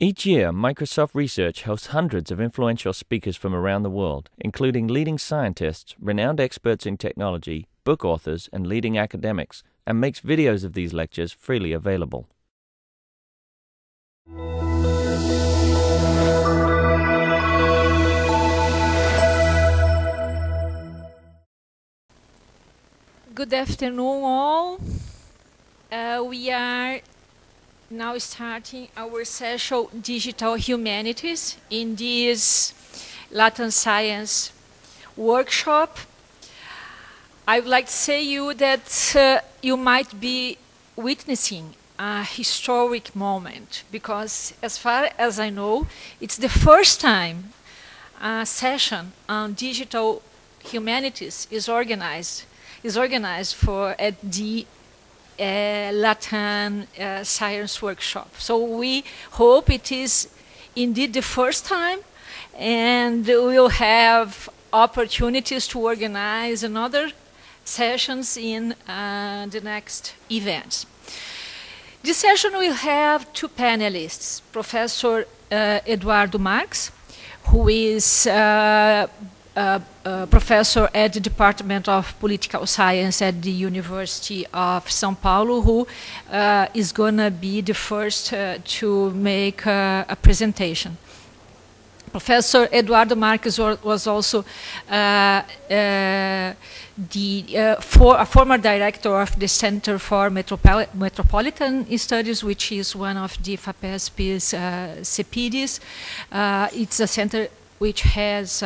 Each year, Microsoft Research hosts hundreds of influential speakers from around the world, including leading scientists, renowned experts in technology, book authors, and leading academics, and makes videos of these lectures freely available. Good afternoon, all. Uh, we are now starting our session Digital Humanities in this Latin Science workshop. I would like to say you that uh, you might be witnessing a historic moment because as far as I know, it's the first time a session on digital humanities is organized is organized for at the Latin uh, Science Workshop. So we hope it is indeed the first time, and we'll have opportunities to organize another sessions in uh, the next events. This session will have two panelists, Professor uh, Eduardo Marques, who is uh, uh, uh, professor at the Department of Political Science at the University of São Paulo, who uh, is going to be the first uh, to make uh, a presentation. Professor Eduardo Marques was also the for, a former director of the Center for Metropol Metropolitan Studies, which is one of the FAPESP's uh, CEPIDs. it's a center which has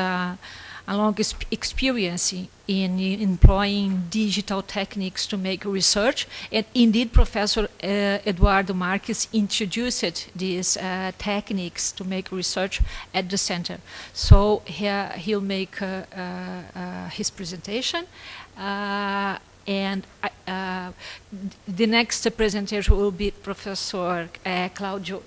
a long experience in, employing digital techniques to make research. And indeed, Professor uh, Eduardo Marques introduced these uh, techniques to make research at the center. So here he'll make uh, uh, uh his presentation. Uh, and the next presentation will be Professor Claudio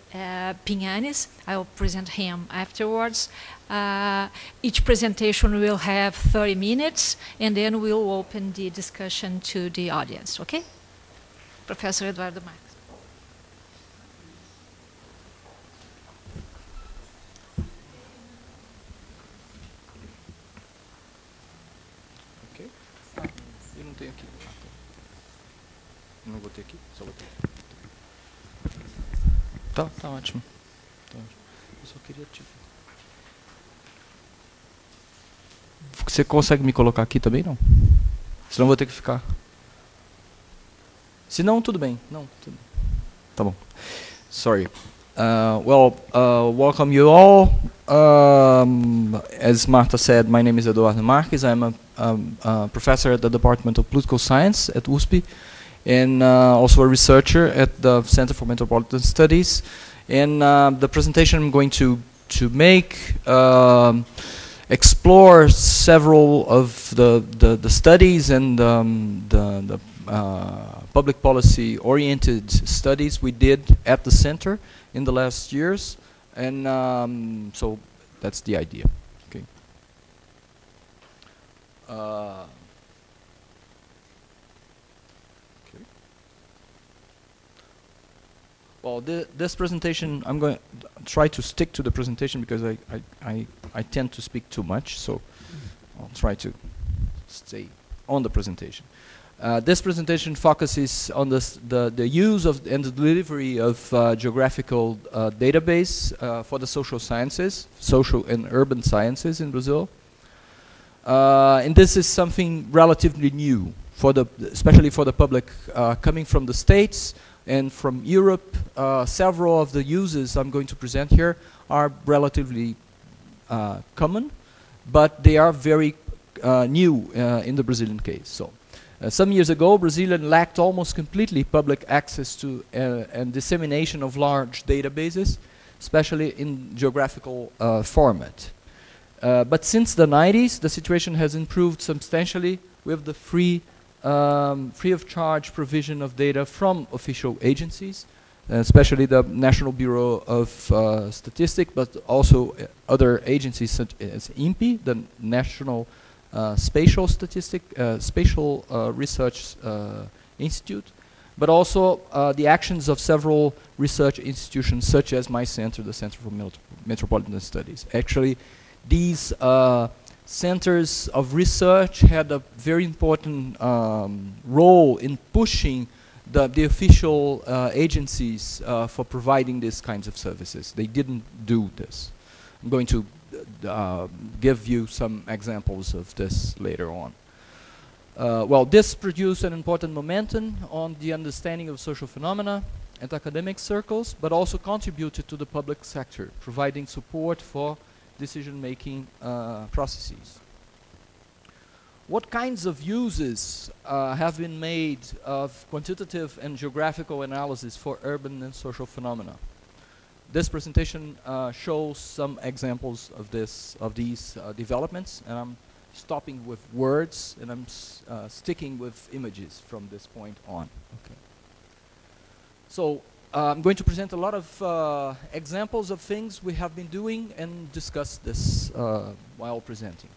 Pinhanez. I will present him afterwards. Uh, each presentation will have 30 minutes, and then we'll open the discussion to the audience, okay? Professor Eduardo Marques. Ok. eu não tenho aqui. Não vou ter aqui, só vou ter. Tá, tá ótimo. Você consegue me colocar aqui também, não? Senão vou ter que ficar. Se não, tudo bem. Não, tudo bem. Tá bom. Sorry. Uh, well, uh, welcome you all. Um, as Marta said, my name is Eduardo Marques. I'm a, a, professor at the Department of Political Science at USP and uh, also a researcher at the Center for Metropolitan Studies. And uh, the presentation I'm going to, to make um, explore several of the, the, the studies and um, the, the uh, public policy oriented studies we did at the center in the last years. And um, so that's the idea. Okay. Uh, Well, this presentation, I'm going to try to stick to the presentation because I, I, I, I tend to speak too much, so I'll try to stay on the presentation. Uh, this presentation focuses on the, the use of and the delivery of uh, geographical uh, database uh, for the social sciences, social and urban sciences in Brazil. Uh, and this is something relatively new, for the, especially for the public uh, coming from the States, and from Europe, several of the uses I'm going to present here are relatively common, but they are very uh, new uh, in the Brazilian case. So, uh, some years ago, Brazil lacked almost completely public access to uh, and dissemination of large databases, especially in geographical format. but since the 90s, the situation has improved substantially with the free um, free of charge provision of data from official agencies, uh, especially the National Bureau of uh, Statistics, but also uh, other agencies such as INPE, the National uh, Spatial Statistic, uh, Spatial uh, Research Institute, but also uh, the actions of several research institutions such as my center, the Center for Met Metropolitan Studies. Actually, these uh, centers of research had a very important um, role in pushing the, the official uh, agencies uh, for providing these kinds of services. They didn't do this. I'm going to uh, give you some examples of this later on. Uh, well, this produced an important momentum on the understanding of social phenomena and academic circles, but also contributed to the public sector, providing support for decision-making uh, processes. What kinds of uses uh, have been made of quantitative and geographical analysis for urban and social phenomena? This presentation uh, shows some examples of this of these uh, developments, and I'm stopping with words and I'm uh, sticking with images from this point on. Okay. So uh, I'm going to present a lot of uh, examples of things we have been doing and discuss this while presenting.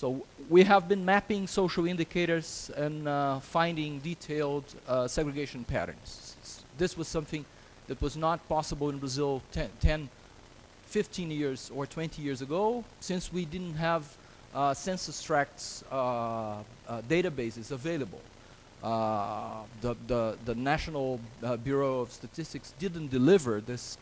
So we have been mapping social indicators and uh, finding detailed uh, segregation patterns. This was something that was not possible in Brazil 10, 10, 15 years or 20 years ago, since we didn't have uh, census tracts uh, uh, databases available. Uh, the, the, the National Bureau of Statistics didn't deliver this,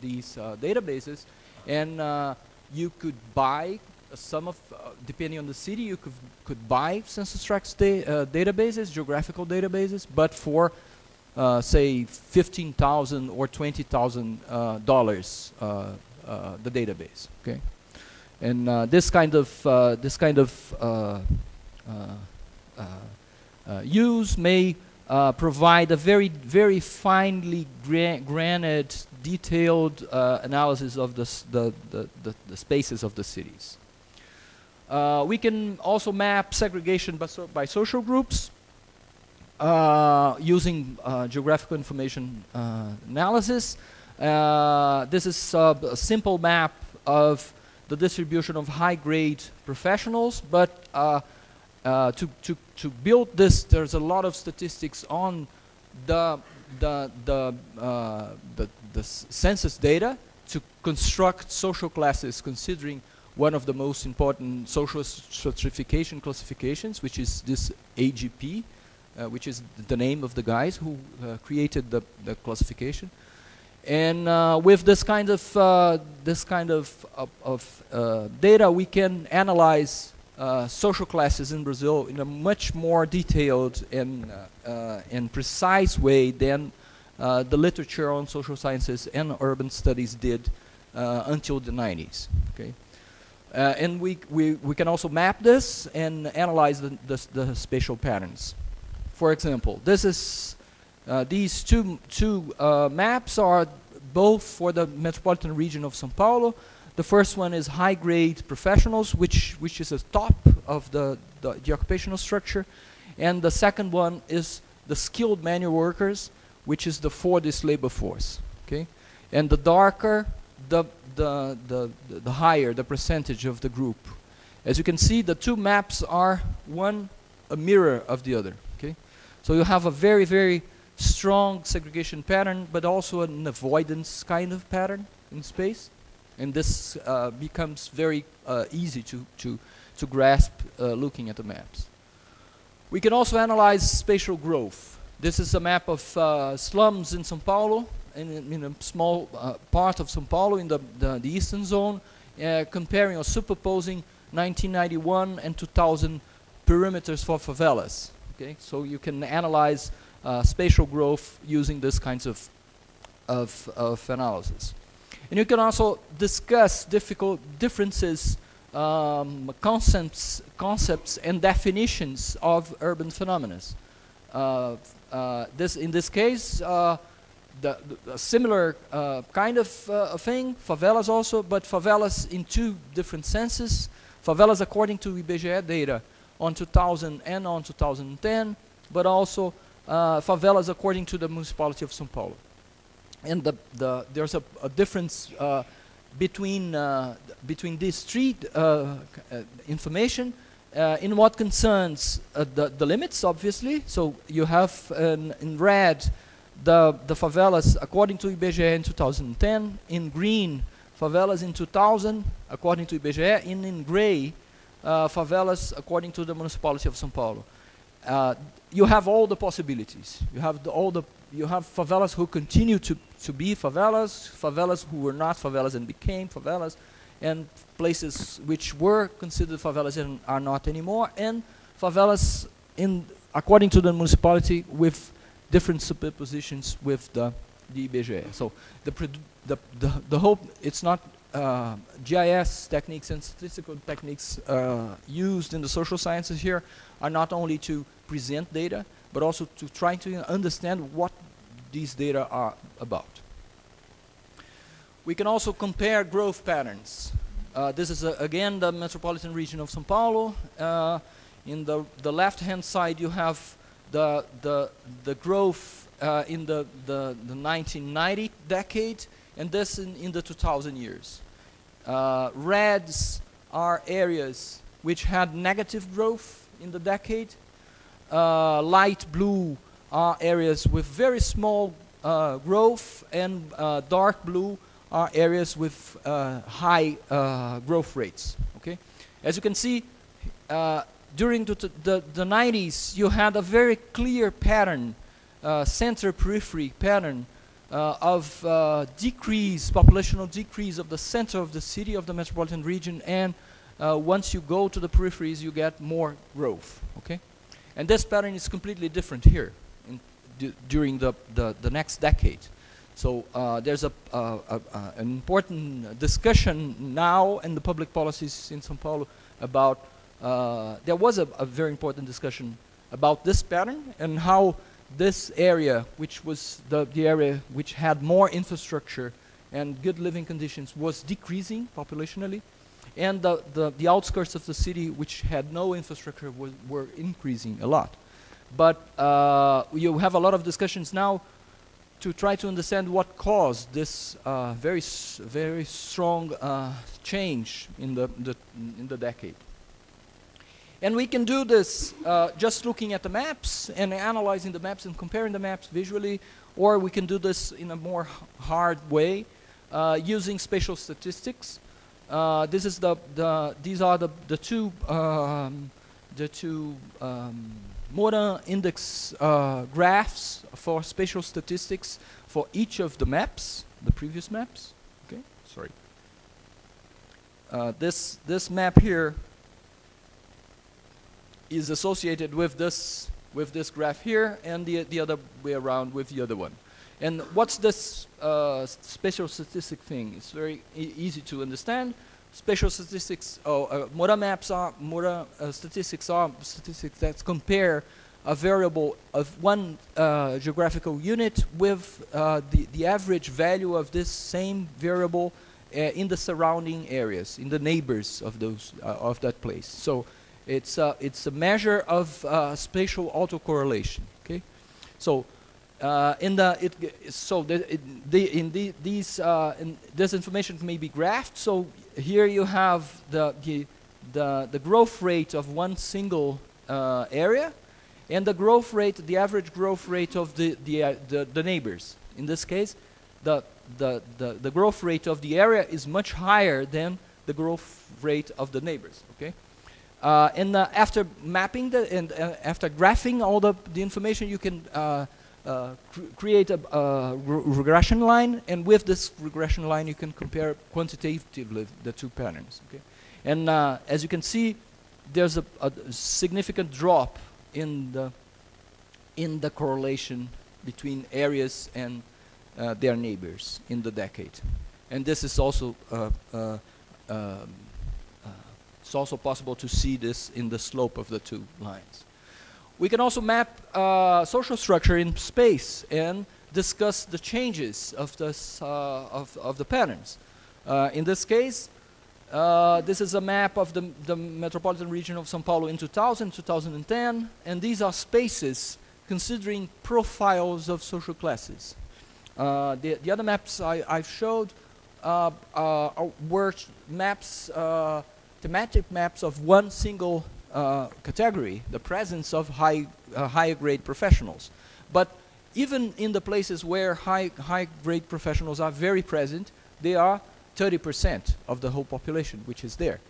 these databases, and you could buy some of, uh, depending on the city, you could, could buy census tracts da uh, databases, geographical databases, but for uh, say 15,000 or 20,000 uh, dollars uh, uh, the database. Okay, and this kind of this kind of use may provide a very very finely gra granted, detailed analysis of the, the, the, the spaces of the cities. Uh, we can also map segregation by, so by social groups uh, using uh, geographical information uh, analysis. Uh, this is a simple map of the distribution of high-grade professionals, but uh, to, to, to build this, there's a lot of statistics on the, the, the, the, the census data to construct social classes considering one of the most important social stratification classifications, which is this EGP, uh, which is the name of the guys who uh, created the, the classification. And uh, with this kind of uh, this kind of of, of uh, data, we can analyze uh, social classes in Brazil in a much more detailed and and precise way than the literature on social sciences and urban studies did until the 90s. Okay. And we, we, we can also map this and analyze the, the, the spatial patterns for example. This is, uh, these two, two uh, maps are both for the metropolitan region of Sao Paulo. The first one is high-grade professionals, which, which is the top of the, the, the, occupational structure. And the second one is the skilled manual workers, which is the Fordist labor force. Okay? And the darker, the, the, the, the higher the percentage of the group. As you can see, the two maps are one a mirror of the other. Okay, So you have a very, very strong segregation pattern, but also an avoidance kind of pattern in space. And this uh, becomes very uh, easy to, to, to grasp uh, looking at the maps. We can also analyze spatial growth. This is a map of uh, slums in Sao Paulo, in, in a small uh, part of Sao Paulo in the, the, the eastern zone, uh, comparing or superposing 1991 and 2000 perimeters for favelas. Okay, so you can analyze uh, spatial growth using this kinds of, of, of analysis. And you can also discuss difficult differences, um, concepts, concepts and definitions of urban phenomena. Uh, uh, this, in this case, uh, the, the similar uh, kind of uh, thing, favelas also, but favelas in two different senses. Favelas according to IBGE data on 2000 and on 2010, but also uh, favelas according to the municipality of São Paulo. And the, the, there's a, a difference uh, between, uh, between this street uh, information in what concerns the, the limits, obviously. So you have um, in red the, the favelas according to IBGE in 2010, in green favelas in 2000 according to IBGE, and in gray uh, favelas according to the municipality of São Paulo. Uh, you have all the possibilities. You have the, all the you have favelas who continue to, to be favelas, favelas who were not favelas and became favelas, and places which were considered favelas and are not anymore, and favelas in according to the municipality with different superpositions with the the. So the, the the the hope it's not uh, GIS techniques and statistical techniques uh, used in the social sciences here are not only to present data, but also to try to understand what these data are about. We can also compare growth patterns. Uh, this is, uh, again, the metropolitan region of Sao Paulo. Uh, in the, the left-hand side, you have the, the, the growth uh, in the, the, the 1990 decade, and this in, in the 2000 years. Uh, reds are areas which had negative growth in the decade. Uh, light blue are areas with very small uh, growth, and uh, dark blue are areas with uh, high growth rates. Okay, as you can see, during the, the, the 90s, you had a very clear pattern, center periphery pattern uh, of uh, decrease, populational decrease of the center of the city of the metropolitan region, and uh, once you go to the peripheries, you get more growth. Okay, and this pattern is completely different here during the, the, the next decade. So uh, there's a, a, a, an important discussion now in the public policies in São Paulo about, uh, there was a, very important discussion about this pattern and how this area, which was the, the area which had more infrastructure and good living conditions, was decreasing populationally. And the, the, the outskirts of the city, which had no infrastructure, was, were increasing a lot. But uh, you have a lot of discussions now to try to understand what caused this uh, very, very strong uh, change in the, the, in the decade. And we can do this uh, just looking at the maps and analyzing the maps and comparing the maps visually, or we can do this in a more hard way uh, using spatial statistics. Uh, this is the, the these are the the two um, the two um, Moran index uh, graphs for spatial statistics for each of the maps, the previous maps. Okay, sorry. Uh, this this map here is associated with this with this graph here and the, the other way around with the other one. And what's this uh, spatial statistic thing? It's very e easy to understand. Spatial statistics, oh, uh, Moran maps are, Moran uh, statistics are statistics that compare a variable of one uh, geographical unit with uh, the, the average value of this same variable uh, in the surrounding areas, in the neighbors of those uh, of that place. So it's a, it's a measure of uh, spatial autocorrelation. Okay, so uh, in the it so the, it, the in the, these uh, in this information may be graphed. So here you have the the the, the growth rate of one single uh, area, and the growth rate, the average growth rate of the the, uh, the, the neighbors. In this case, the, the the the growth rate of the area is much higher than the growth rate of the neighbors. Okay. Uh, and uh, after mapping the and uh, after graphing all the, the information, you can uh, uh, cr create a, a regression line, and with this regression line, you can compare quantitatively the two patterns. Okay, and uh, as you can see, there's a, a, significant drop in the in the correlation between areas and their neighbors in the decade, and this is also um, it's also possible to see this in the slope of the two lines. We can also map uh, social structure in space and discuss the changes of, this, uh, of, of the patterns. Uh, in this case, uh, this is a map of the, the metropolitan region of São Paulo in 2000, 2010, and these are spaces considering profiles of social classes. Uh, the, the other maps I, I've showed uh, were maps thematic maps of one single uh, category, the presence of high, uh, higher grade professionals. But even in the places where high, high grade professionals are very present, they are 30% of the whole population, which is there.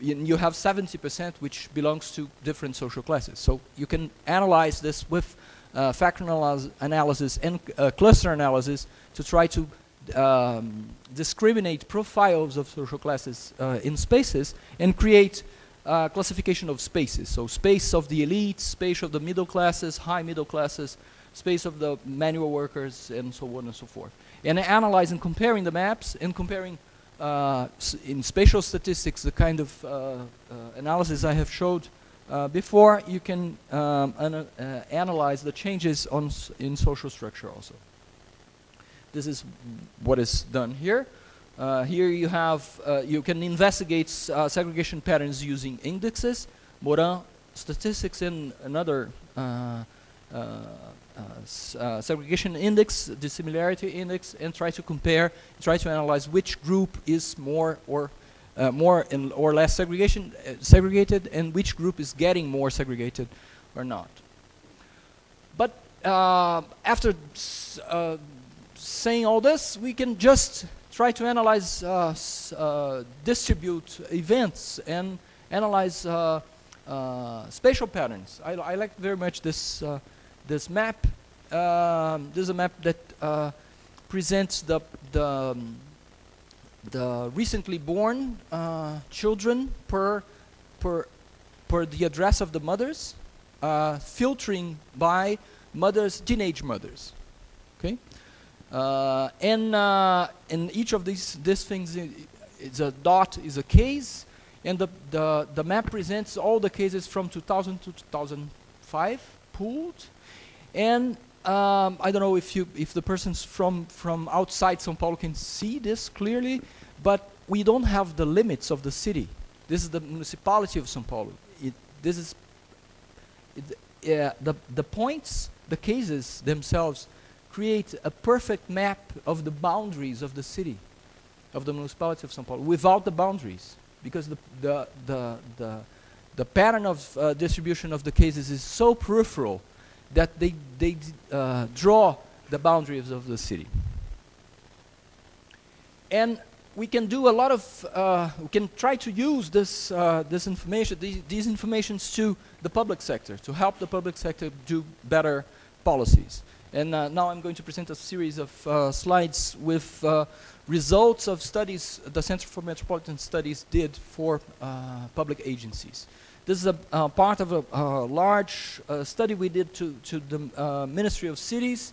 You have 70% which belongs to different social classes. So you can analyze this with uh, factor analysis, analysis and uh, cluster analysis to try to um, discriminate profiles of social classes uh, in spaces and create uh, classification of spaces. So space of the elite, space of the middle classes, high middle classes, space of the manual workers, and so on and so forth. And analyzing, comparing the maps, and comparing uh, in spatial statistics the kind of uh, uh, analysis I have showed uh, before, you can um, uh, analyze the changes in social structure also. This is what is done here. Uh, here you have, uh, you can investigate uh, segregation patterns using indexes, Moran statistics and another uh, uh, uh, uh, segregation index, dissimilarity index, and try to compare, try to analyze which group is more or uh, more or less segregation uh, segregated, and which group is getting more segregated or not. But uh, after uh, saying all this, we can just try to analyze, uh, uh, distribute events, and analyze uh, uh, spatial patterns. I, I like very much this uh, this map. Um, this is a map that presents the the um, the recently born children per per per the address of the mothers, filtering by mothers, teenage mothers. Okay, uh, and uh, each of these these things is a dot is a case, and the the the map presents all the cases from 2000 to 2005 pooled, and um, I don't know if you if the persons from from outside São Paulo can see this clearly, but we don't have the limits of the city. This is the municipality of São Paulo. It, this is it, yeah, the the points, the cases themselves create a perfect map of the boundaries of the city, of the municipality of São Paulo, without the boundaries, because the the the the, the pattern of uh, distribution of the cases is so peripheral that they they uh, draw the boundaries of the city. And we can do a lot of uh, we can try to use this uh, this information these, these informations to the public sector to help the public sector do better policies. And uh, now I'm going to present a series of uh, slides with uh, results of studies the Center for Metropolitan Studies did for uh, public agencies. This is a uh, part of a, large uh, study we did to, to the Ministry of Cities,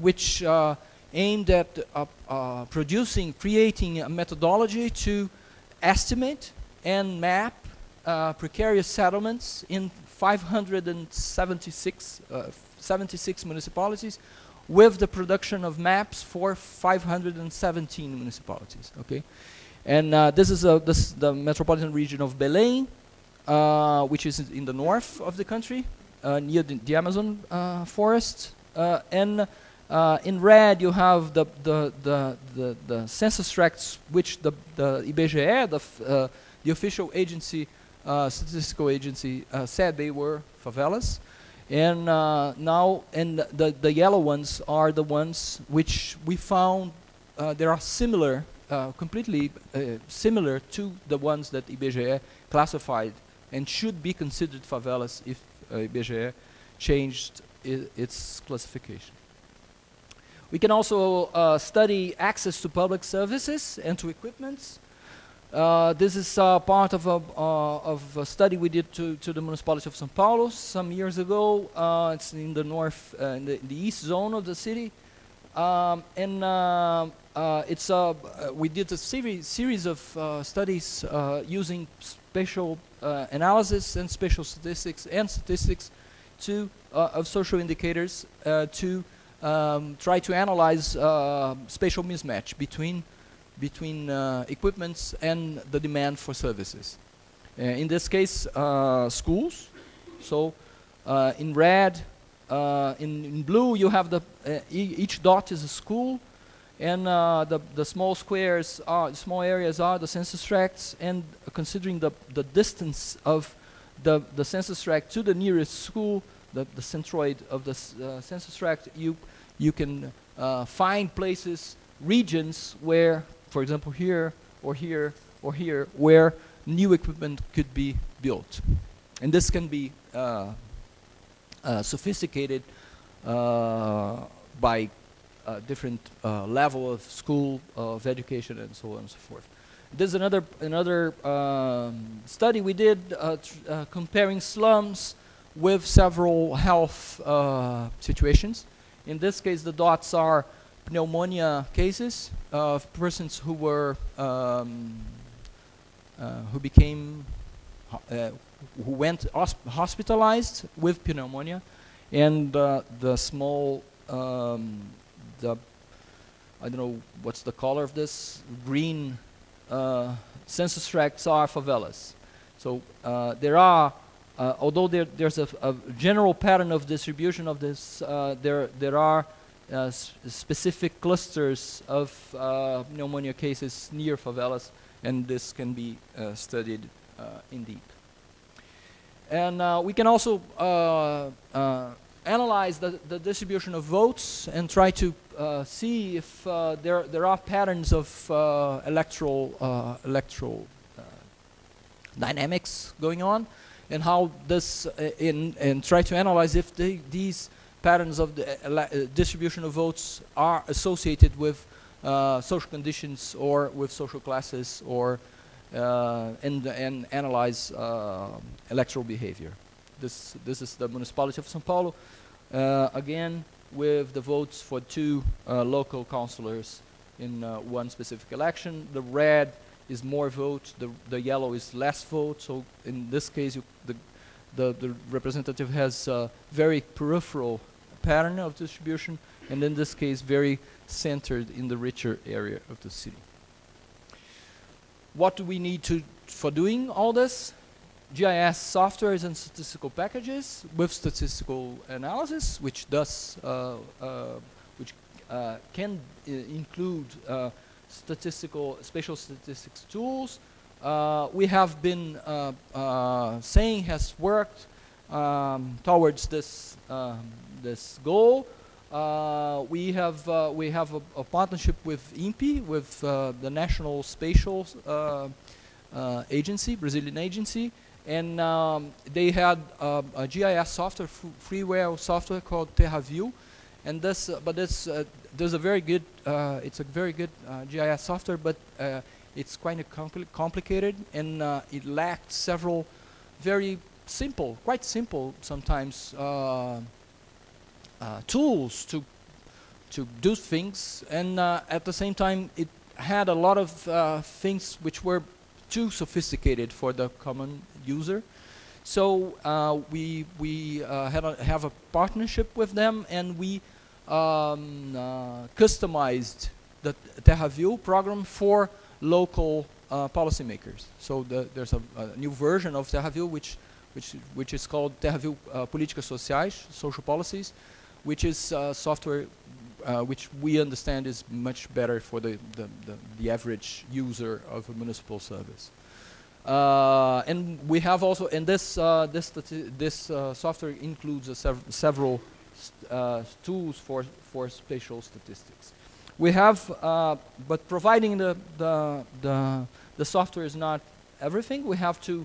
which aimed at producing, creating a methodology to estimate and map precarious settlements in 576 uh, 76 municipalities with the production of maps for 517 municipalities. Okay, and uh, this is a, this the metropolitan region of Belém, uh, which is in the north of the country, uh, near the, the Amazon uh, forest, uh, and uh, in red you have the the, the the the census tracts which the the IBGE, the uh, the official agency, uh, statistical agency, uh, said they were favelas. And uh, now, and the, the yellow ones are the ones which we found uh, there are similar, uh, completely similar to the ones that IBGE classified and should be considered favelas if IBGE changed its classification. We can also uh, study access to public services and to equipments. Uh, this is uh, part of a, uh, of a study we did to, to the municipality of São Paulo some years ago. Uh, it's in the north, uh, in the, the east zone of the city. Um, and uh, it's we did a series series of studies using spatial analysis and spatial statistics and statistics to of social indicators to um, try to analyze spatial mismatch between between uh, equipments and the demand for services. Uh, in this case, uh, schools. So in red, in, in blue, you have the e each dot is a school, And the, the small squares are, small areas are the census tracts, and considering the, the distance of the, the census tract to the nearest school, the, the centroid of the uh, census tract, you, you can uh, find places, regions where, for example, here or here or here, where new equipment could be built. And this can be uh, uh, sophisticated uh, by different level of school of education and so on and so forth. There's another another um, study we did uh, uh, comparing slums with several health uh, situations. In this case, the dots are pneumonia cases of persons who were um, who became who went hospitalized with pneumonia, and uh, the small, um, the I don't know what's the color of this green uh, census tracts are favelas. So uh, there are, uh, although there, there's a, a, general pattern of distribution of this, uh, there there are uh, specific clusters of pneumonia cases near favelas, and this can be studied indeed. And uh, we can also uh, uh, analyze the, the, distribution of votes and try to uh, see if uh, there, there are patterns of uh, electoral, electoral dynamics going on and how this, in, and try to analyze if the, these patterns of the distribution of votes are associated with social conditions or with social classes or uh, and, and analyze uh, electoral behavior. This, this is the municipality of São Paulo, uh, again with the votes for two local councillors in one specific election. The red is more votes, the, the yellow is less votes. So in this case, the, the, the representative has very peripheral pattern of distribution, and in this case, very centered in the richer area of the city. What do we need to for doing all this? GIS softwares and statistical packages with statistical analysis, which does, uh, uh, which uh, can include uh, statistical, spatial statistics tools. Uh, we have been uh, saying has worked um, towards this um, this goal. Uh, we have uh, we have a, a, partnership with INPE, with uh, the National Spatial uh, uh, Agency, Brazilian agency, and um, they had um, a GIS software, freeware software called TerraView, and this, but this, there's a very good, it's a very good GIS software, but it's quite compl complicated, and it lacked several very simple, quite simple sometimes uh, tools to to do things, and uh, at the same time, it had a lot of uh, things which were too sophisticated for the common user. So uh, we we uh, had a, have a partnership with them, and we um, uh, customized the TerraView program for local policymakers. So the, there's a, a, new version of TerraView which which which is called TerraView Políticas Sociais, Social Policies which is uh, software uh, which we understand is much better for the, the, the, the average user of a municipal service. Uh, and we have also, and this uh, this this uh, software includes sev several uh, tools for for spatial statistics. We have, but providing the, the the the software is not everything. We have to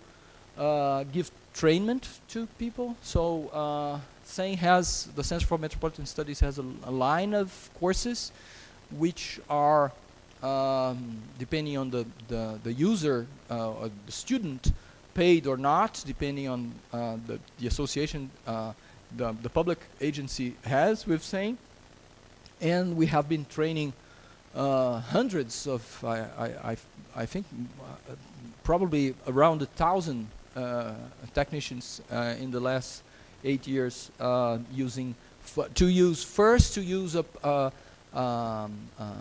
give trainment to people. So CEM has, the Center for Metropolitan Studies has a, a line of courses which are, um, depending on the, the, the user, uh, or the student, paid or not, depending on uh, the, the association uh, the, the public agency has with CEM. And we have been training uh, hundreds of, I, I, I, I think, uh, probably around a thousand uh, technicians in the last eight years uh, using to use first to use a uh, um, um,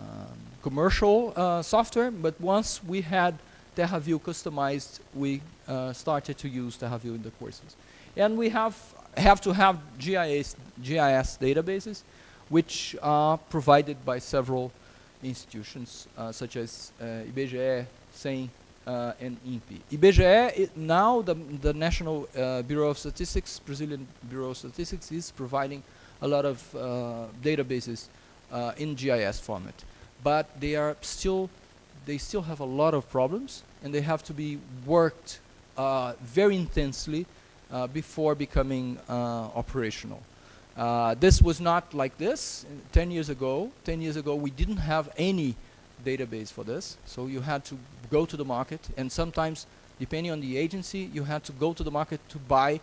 commercial uh, software, but once we had TerraView customized, we uh, started to use TerraView in the courses. And we have have to have GIS GIS databases, which are provided by several institutions uh, such as uh, IBGE, CEM, uh, and INPE. IBGE now the, the National uh, Bureau of Statistics, Brazilian Bureau of Statistics is providing a lot of uh, databases uh, in GIS format, but they are still they still have a lot of problems and they have to be worked uh, very intensely uh, before becoming operational. this was not like this 10 years ago. 10 years ago we didn't have any database for this. So you had to go to the market, and sometimes, depending on the agency, you had to go to the market to buy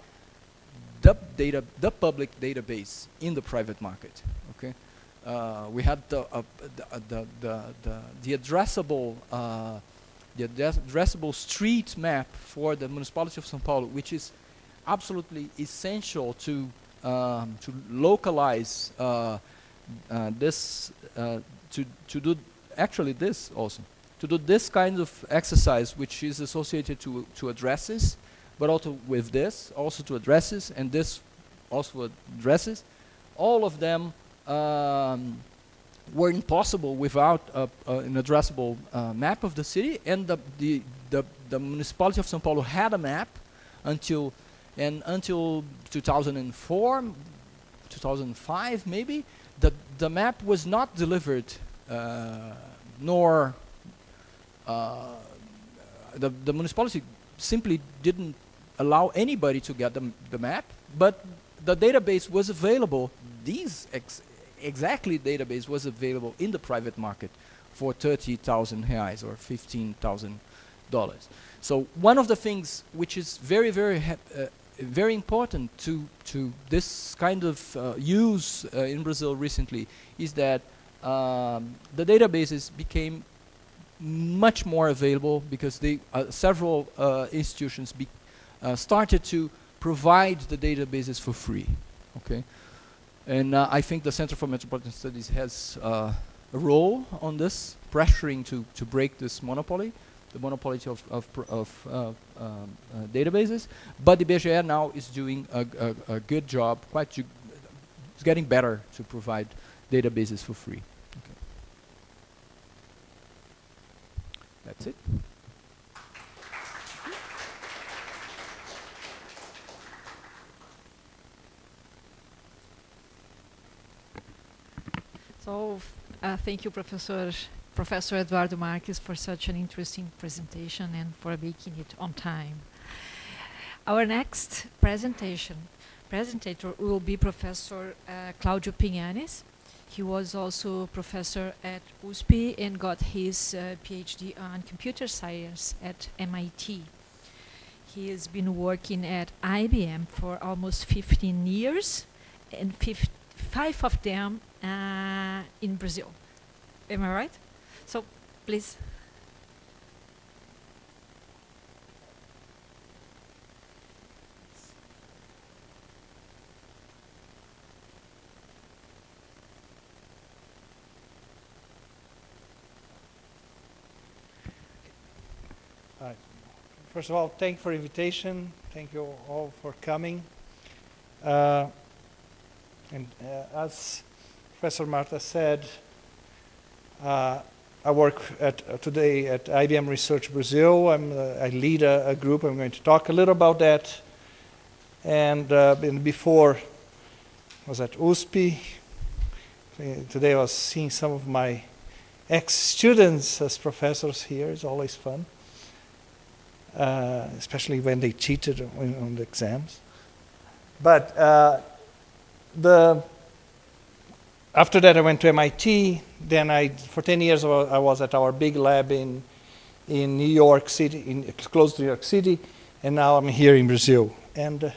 the data, the public database in the private market. Okay, uh, we had the, uh, the, uh, the, the, the, addressable uh, the addressable street map for the municipality of São Paulo, which is absolutely essential to um, to localize uh, uh, this to to do actually this also, to do this kind of exercise which is associated to, to addresses, but also with this, also to addresses, and this also addresses, all of them um, were impossible without a, an addressable uh, map of the city, and the, the, the, the municipality of São Paulo had a map until, and until 2004, 2005 maybe, the, the map was not delivered uh, nor uh, the, the municipality simply didn't allow anybody to get the, the map, but the database was available, these ex exactly database was available in the private market for 30,000 reais or $15,000. So one of the things which is very, very, uh, very important to, to this kind of uh, use uh, in Brazil recently is that um, the databases became much more available because they, uh, several uh, institutions uh, started to provide the databases for free. Okay, and uh, I think the Center for Metropolitan Studies has uh, a role on this, pressuring to to break this monopoly, the monopoly of of, of uh, um, databases. But the IBGE now is doing a, a, a good job, quite. It's getting better to provide databases for free. Okay. That's it. So, uh, thank you, Professor Professor Eduardo Marques, for such an interesting presentation and for making it on time. Our next presentation presentator will be Professor uh, Claudio Pinhanez. He was also a professor at USP and got his uh, PhD on computer science at MIT. He has been working at IBM for almost 15 years, and five of them uh, in Brazil. Am I right? So, please. First of all, thank you for invitation. Thank you all for coming. Uh, and uh, as Professor Marta said, uh, I work at, uh, today at IBM Research Brazil. I'm, uh, I lead a, a, group. I'm going to talk a little about that. And, uh, before I was at USP. Today I was seeing some of my ex-students as professors here. It's always fun uh, especially when they cheated on, on the exams. But uh, the after that, I went to MIT. Then, I for 10 years I was at our big lab in in New York City, in, close to New York City, and now I'm here in Brazil. And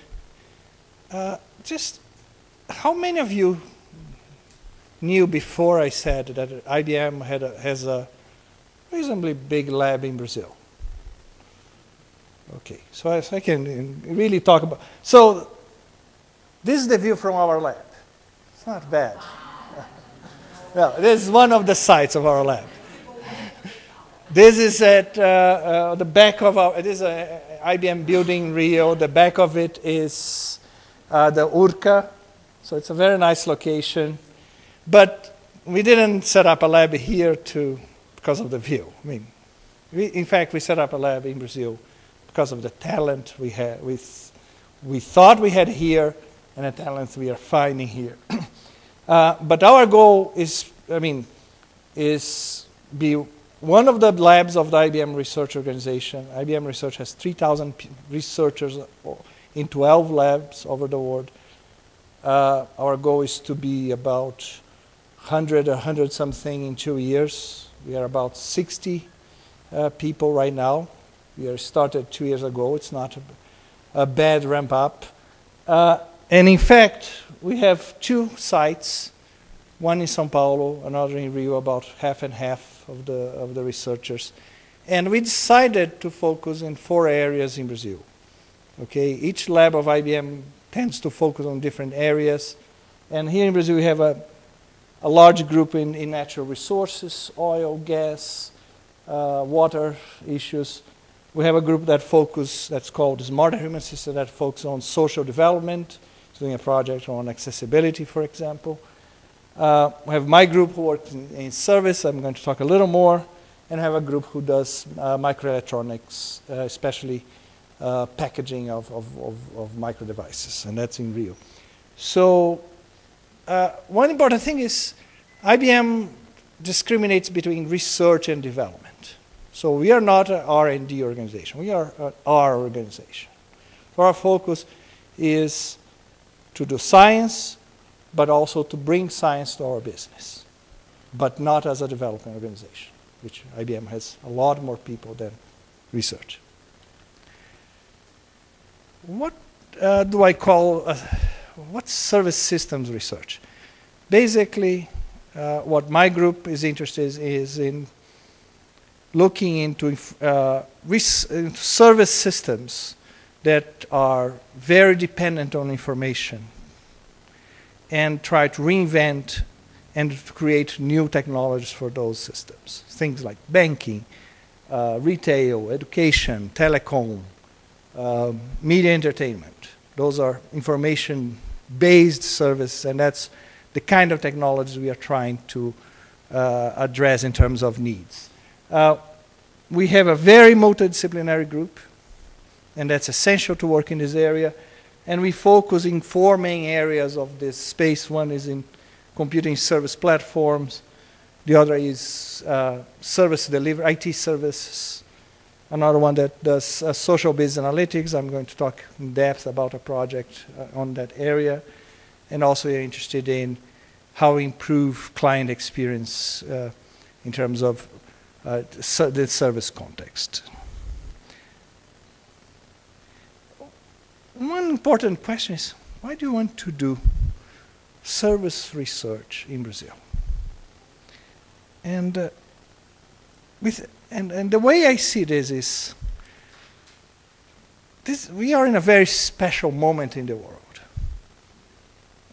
uh, just how many of you knew before I said that IBM had a, has a reasonably big lab in Brazil? Okay, so I, so I can really talk about. So this is the view from our lab. It's not bad. well, this is one of the sites of our lab. this is at uh, uh, the back of our. This is a IBM building Rio. The back of it is uh, the Urca. So it's a very nice location. But we didn't set up a lab here to because of the view. I mean, we, in fact, we set up a lab in Brazil because of the talent we had. We, we thought we had here, and the talents we are finding here. uh, but our goal is, I mean, is be one of the labs of the IBM Research Organization. IBM Research has 3,000 researchers in 12 labs over the world. Uh, our goal is to be about 100, 100 something in two years. We are about 60 uh, people right now. We are started two years ago. It's not a, a bad ramp up. Uh, and in fact, we have two sites, one in Sao Paulo, another in Rio, about half and half of the, of the researchers. And we decided to focus in four areas in Brazil. Okay, each lab of IBM tends to focus on different areas. And here in Brazil, we have a, a large group in, in natural resources, oil, gas, uh, water issues. We have a group that focus that's called Smarter Human System that focuses on social development, doing a project on accessibility, for example. Uh, we have my group who works in, in, service. I'm going to talk a little more, and have a group who does uh, microelectronics, uh, especially uh, packaging of, of, of, of, micro devices, and that's in Rio. So uh, one important thing is IBM discriminates between research and development. So we are not an R&D organization. We are an R organization. So our focus is to do science, but also to bring science to our business, but not as a development organization, which IBM has a lot more people than research. What uh, do I call, uh, what service systems research? Basically, uh, what my group is interested in is in looking into uh, service systems that are very dependent on information and try to reinvent and create new technologies for those systems. Things like banking, uh, retail, education, telecom, uh, media entertainment. Those are information based services, and that's the kind of technologies we are trying to uh, address in terms of needs. Uh, we have a very multidisciplinary group, and that's essential to work in this area. And we focus in four main areas of this space. One is in computing service platforms. The other is uh, service delivery, IT services. Another one that does uh, social business analytics. I'm going to talk in depth about a project uh, on that area. And also we're interested in how we improve client experience uh, in terms of uh, the service context. one important question is why do you want to do service research in Brazil? And, uh, with, and, and the way I see this is this, we are in a very special moment in the world,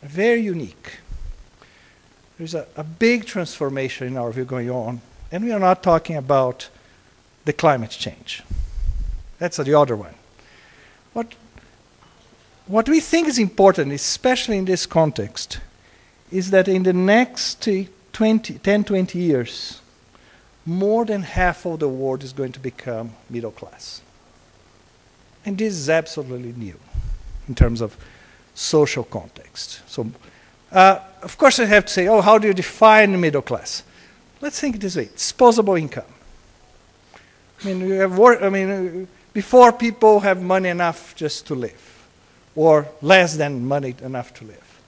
very unique. There's a, a big transformation in our view going on, and we are not talking about the climate change. That's the other one. What what we think is important, especially in this context, is that in the next 20, 10, 20 years, more than half of the world is going to become middle class. And this is absolutely new in terms of social context. So, uh, of course, I have to say, oh, how do you define middle class? Let's think this way disposable income. I mean, you have work, I mean, before people have money enough just to live or less than money enough to live.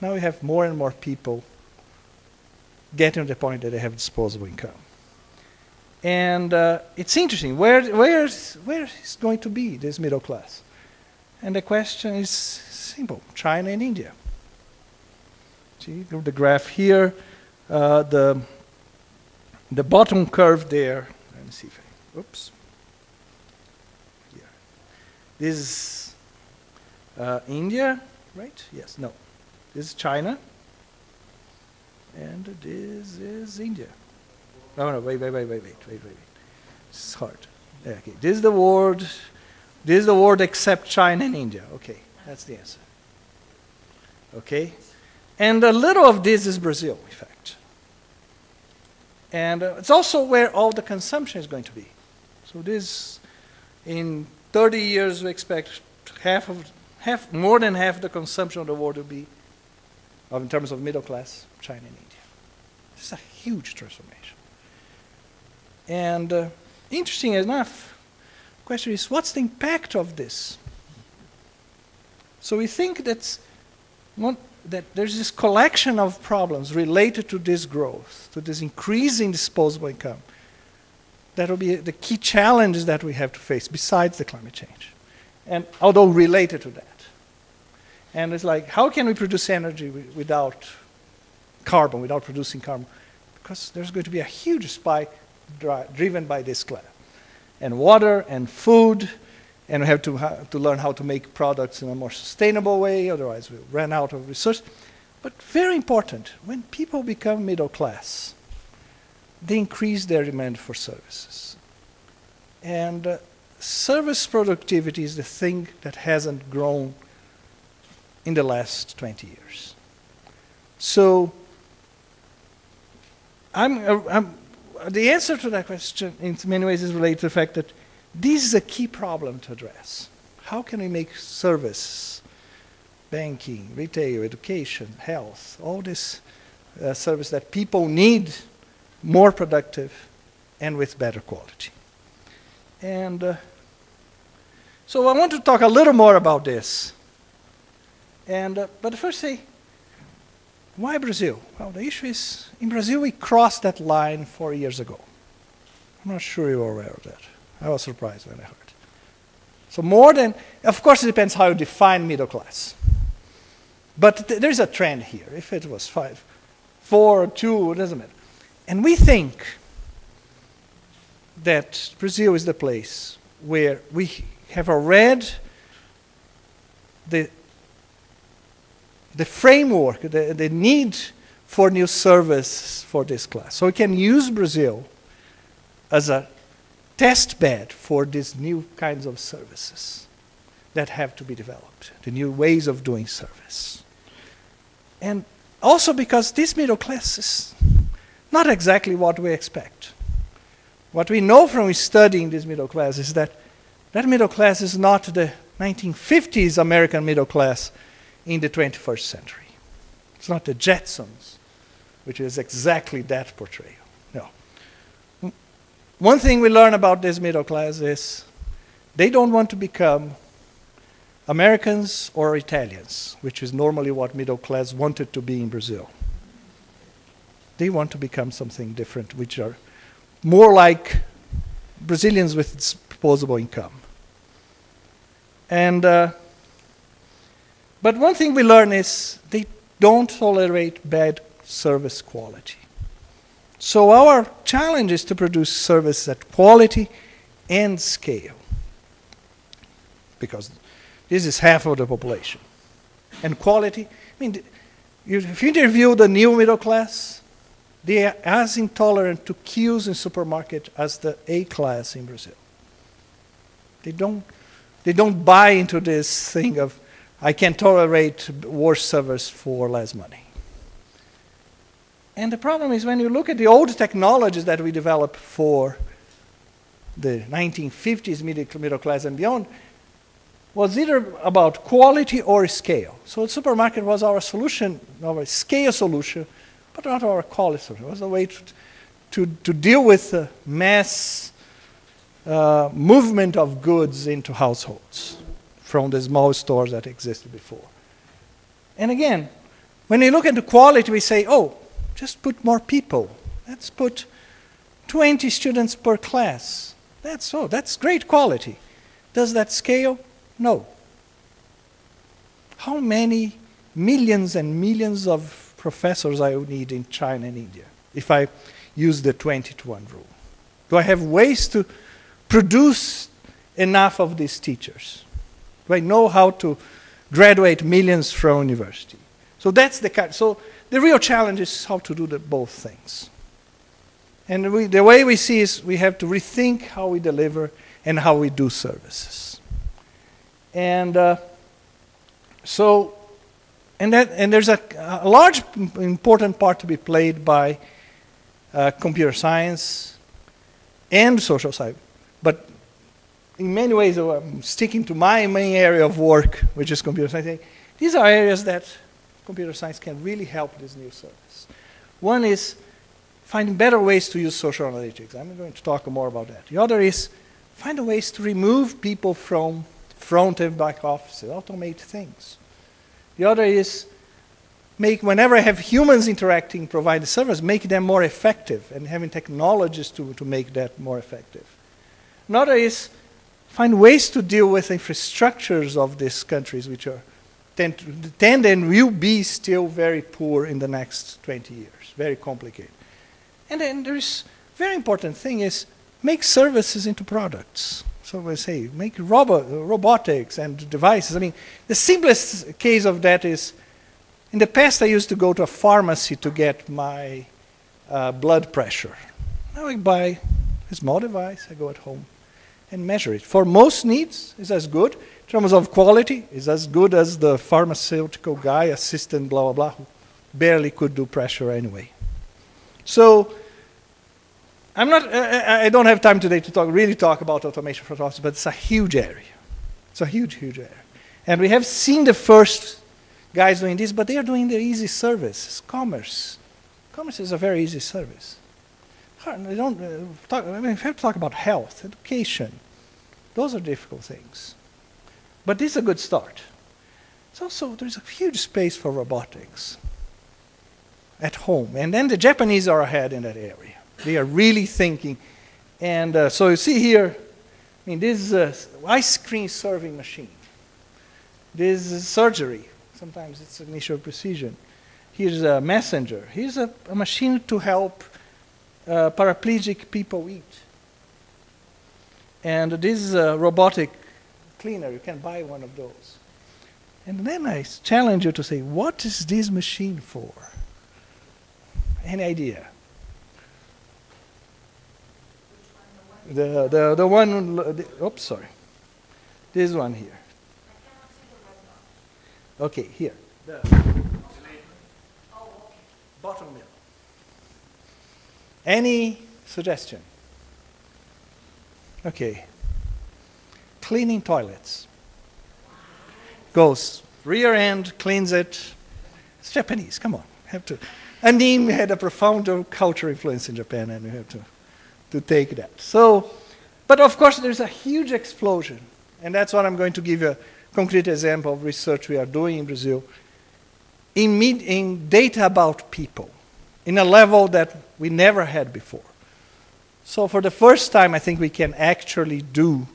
Now we have more and more people getting to the point that they have disposable income. And uh, it's interesting, where, where's, where is going to be this middle class? And the question is simple China and India. See the graph here, uh, the, the bottom curve there. Let me see if I, oops. Here. This is uh, India, right? Yes, no. This is China. And this is India. No, no, wait, wait, wait, wait, wait, wait, wait. This is hard. Okay, this is the world. This is the world except China and India. Okay, that's the answer. Okay? And a little of this is Brazil, in fact. And uh, it's also where all the consumption is going to be. So this, in 30 years, we expect half of, half, more than half the consumption of the world will be, of, in terms of middle class, China and India. This is a huge transformation. And uh, interesting enough, the question is, what's the impact of this? So we think that's one, that there's this collection of problems related to this growth, to this increasing disposable income, that will be the key challenges that we have to face besides the climate change. And although related to that. And it's like, how can we produce energy without carbon, without producing carbon? Because there's going to be a huge spike dri driven by this climate, And water and food, and we have to, ha to learn how to make products in a more sustainable way, otherwise we'll run out of resources. But very important, when people become middle class, they increase their demand for services. And uh, service productivity is the thing that hasn't grown in the last 20 years. So I'm, I'm, the answer to that question in many ways is related to the fact that this is a key problem to address. How can we make service, banking, retail, education, health, all this uh, service that people need more productive and with better quality? And uh, so I want to talk a little more about this. And, uh, but first say, why Brazil? Well, the issue is, in Brazil we crossed that line four years ago. I'm not sure you're aware of that. I was surprised when I heard. So more than, of course, it depends how you define middle class. But th there's a trend here. If it was five, four, two, it doesn't matter. And we think that Brazil is the place where we have already the, the framework, the, the need for new service for this class. So we can use Brazil as a test bed for these new kinds of services that have to be developed, the new ways of doing service. And also because this middle class is not exactly what we expect. What we know from studying this middle class is that that middle class is not the 1950s American middle class in the 21st century. It's not the Jetsons, which is exactly that portrayal. One thing we learn about this middle class is they don't want to become Americans or Italians, which is normally what middle class wanted to be in Brazil. They want to become something different, which are more like Brazilians with disposable income. And uh, but one thing we learn is they don't tolerate bad service quality. So our challenge is to produce service at quality and scale. Because this is half of the population. And quality, I mean, if you interview the new middle class, they are as intolerant to queues in supermarket as the A class in Brazil. They don't, they don't buy into this thing of, I can tolerate worse service for less money. And the problem is when you look at the old technologies that we developed for the 1950s middle, class and beyond, was either about quality or scale. So the supermarket was our solution, our scale solution, but not our quality solution. It was a way to, to, to deal with the mass uh, movement of goods into households from the small stores that existed before. And again, when you look at the quality, we say, oh, just put more people. Let's put 20 students per class. That's oh, that's great quality. Does that scale? No. How many millions and millions of professors I would need in China and India if I use the 20 to 1 rule? Do I have ways to produce enough of these teachers? Do I know how to graduate millions from university? So that's the kind. So the real challenge is how to do the, both things. And we, the way we see is we have to rethink how we deliver and how we do services. And uh, so, and, that, and there's a, a, large important part to be played by uh, computer science, and social science. But in many ways, I'm sticking to my main area of work, which is computer science. These are areas that computer science can really help this new service. One is finding better ways to use social analytics. I'm going to talk more about that. The other is find ways to remove people from front and back offices, automate things. The other is make, whenever I have humans interacting, provide the service, make them more effective and having technologies to, to make that more effective. Another is find ways to deal with infrastructures of these countries which are tend, and will be still very poor in the next 20 years, very complicated. And then there's very important thing is make services into products. So we say make robot, robotics and devices. I mean, the simplest case of that is in the past I used to go to a pharmacy to get my uh, blood pressure. Now I buy a small device, I go at home and measure it. For most needs, it's as good. In terms of quality, is as good as the pharmaceutical guy, assistant, blah, blah, blah, who barely could do pressure anyway. So I'm not, I, I don't have time today to talk, really talk about automation for office, but it's a huge area. It's a huge, huge area. And we have seen the first guys doing this, but they are doing the easy service. Commerce. Commerce is a very easy service. They don't uh, talk, I mean, if you have to talk about health, education, those are difficult things. But this is a good start. It's also, there's a huge space for robotics at home. And then the Japanese are ahead in that area. They are really thinking. And uh, so you see here, I mean, this is a ice cream serving machine. This is surgery. Sometimes it's an issue of precision. Here's a messenger. Here's a, a machine to help uh, paraplegic people eat. And this is a robotic cleaner. You can buy one of those. And then I challenge you to say, what is this machine for? Any idea? The, the, the one, the, oops, sorry. This one here. Okay, here. The bottom middle. Any suggestion? Okay. Cleaning toilets. Goes rear end, cleans it. It's Japanese, come on. Have to. Anime had a profound cultural influence in Japan, and we have to to take that. So, but of course, there's a huge explosion, and that's what I'm going to give you a concrete example of research we are doing in Brazil in, med- in data about people in a level that we never had before. So, for the first time, I think we can actually do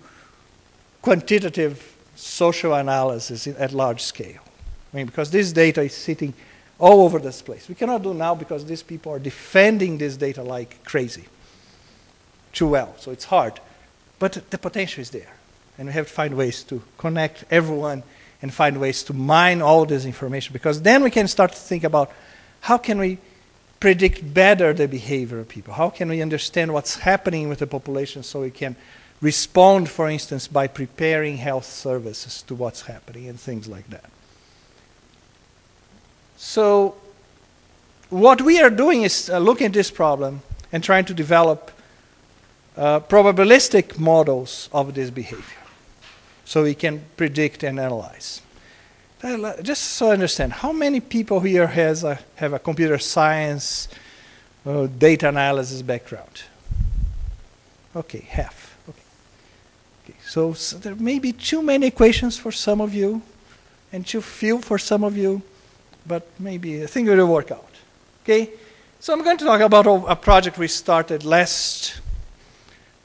quantitative social analysis at large scale. I mean, because this data is sitting all over this place. We cannot do now because these people are defending this data like crazy too well, so it's hard. But the potential is there. And we have to find ways to connect everyone and find ways to mine all this information because then we can start to think about how can we predict better the behavior of people? How can we understand what's happening with the population so we can respond, for instance, by preparing health services to what's happening and things like that? So, what we are doing is uh, looking at this problem and trying to develop uh, probabilistic models of this behavior so we can predict and analyze. Uh, just so I understand, how many people here has a, have a computer science uh, data analysis background? Okay, half. So, so, there may be too many equations for some of you and too few for some of you, but maybe I think it will work out. Okay? So I'm going to talk about a, a project we started last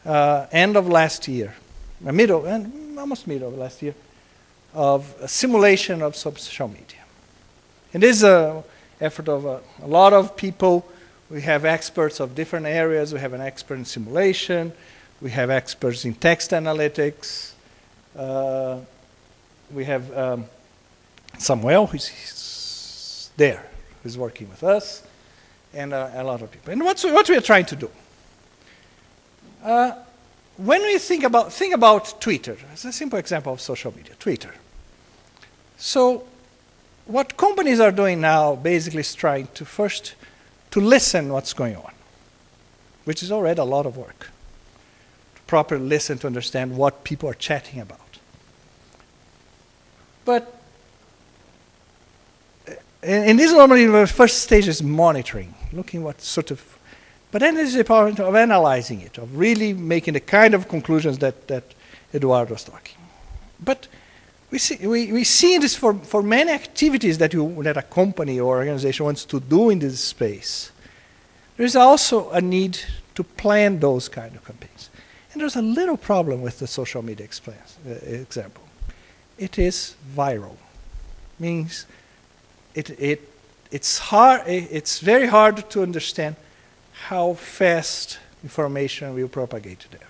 uh, end of last year, uh, middle, and almost middle of last year, of a simulation of social media. And this is an effort of a, a lot of people. We have experts of different areas. We have an expert in simulation. We have experts in text analytics. Uh, we have um, Samuel, who's there, who's working with us, and uh, a lot of people. And what's, what we are trying to do? Uh, when we think about, think about Twitter, it's a simple example of social media, Twitter. So what companies are doing now basically is trying to first to listen what's going on. which is already a lot of work. Properly listen to understand what people are chatting about. But uh, in, in this normally the first stage is monitoring, looking what sort of but then there's the part of analyzing it, of really making the kind of conclusions that, that Eduardo was talking. But we see, we, we see this for, for many activities that, you, that a company or organization wants to do in this space. There is also a need to plan those kind of campaigns. And there's a little problem with the social media uh, example. It is viral. Means it, it, it's, hard, it's very hard to understand how fast information will propagate there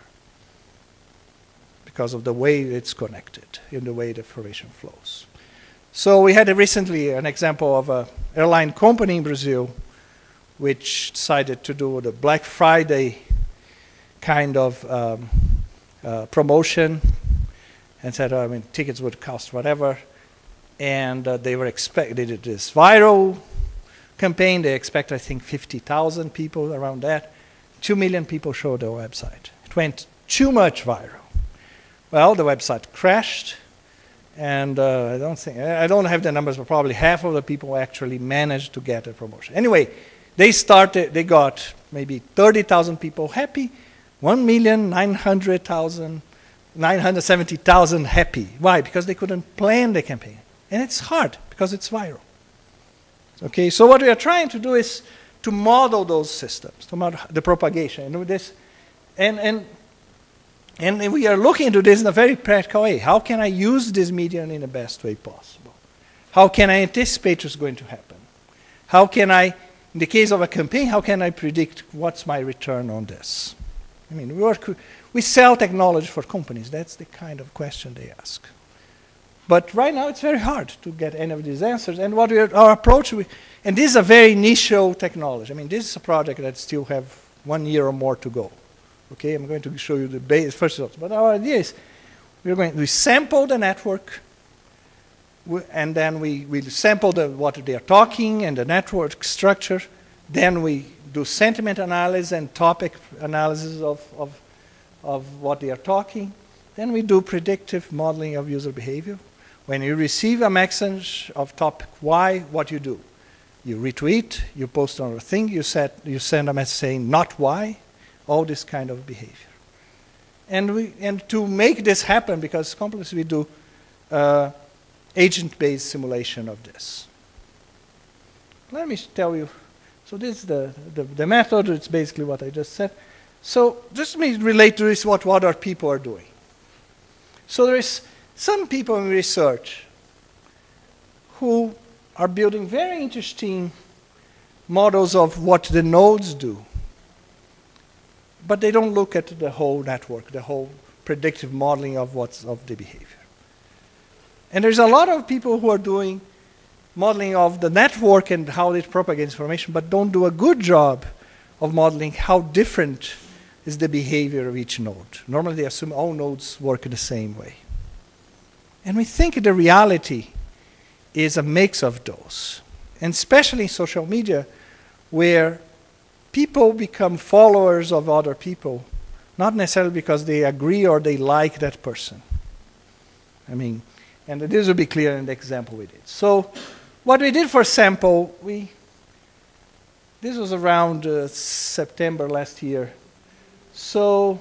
because of the way it's connected, in the way the information flows. So we had recently an example of an airline company in Brazil which decided to do the Black Friday kind of um, uh, promotion and said, I mean, tickets would cost whatever. And uh, they were expected this viral campaign. They expect, I think, 50,000 people around that. Two million people showed their website. It went too much viral. Well, the website crashed, and uh, I don't think I don't have the numbers, but probably half of the people actually managed to get a promotion. Anyway, they started. They got maybe 30,000 people happy, 1,900,000, 970,000 happy. Why? Because they couldn't plan the campaign, and it's hard because it's viral. Okay, so what we are trying to do is to model those systems, to model the propagation, and this, and and and we are looking into this in a very practical way. How can I use this medium in the best way possible? How can I anticipate what's going to happen? How can I, in the case of a campaign, how can I predict what's my return on this? I mean, we, work, we sell technology for companies. That's the kind of question they ask. But right now, it's very hard to get any of these answers. And what are, our approach, we, and this is a very niche technology. I mean, this is a project that still have one year or more to go. Okay, I'm going to show you the base, first results. But our idea is we're going to sample the network, and then we, we sample the, what they are talking and the network structure. Then we do sentiment analysis and topic analysis of, of, of what they are talking. Then we do predictive modeling of user behavior. When you receive a message of topic Y, what you do? You retweet, you post on a thing, you, set, you send a message saying not Y, all this kind of behavior. And, we, and to make this happen, because complex we do uh, agent-based simulation of this. Let me tell you. So this is the, the, the, method. It's basically what I just said. So just me relate to this what what other people are doing. So there is some people in research who are building very interesting models of what the nodes do but they don't look at the whole network, the whole predictive modeling of what's of the behavior. And there's a lot of people who are doing modeling of the network and how it propagates information, but don't do a good job of modeling how different is the behavior of each node. Normally, they assume all nodes work in the same way. And we think the reality is a mix of those. And especially in social media, where people become followers of other people, not necessarily because they agree or they like that person. I mean, and this will be clear in the example we did. So, what we did for sample, we this was around uh, September last year. So,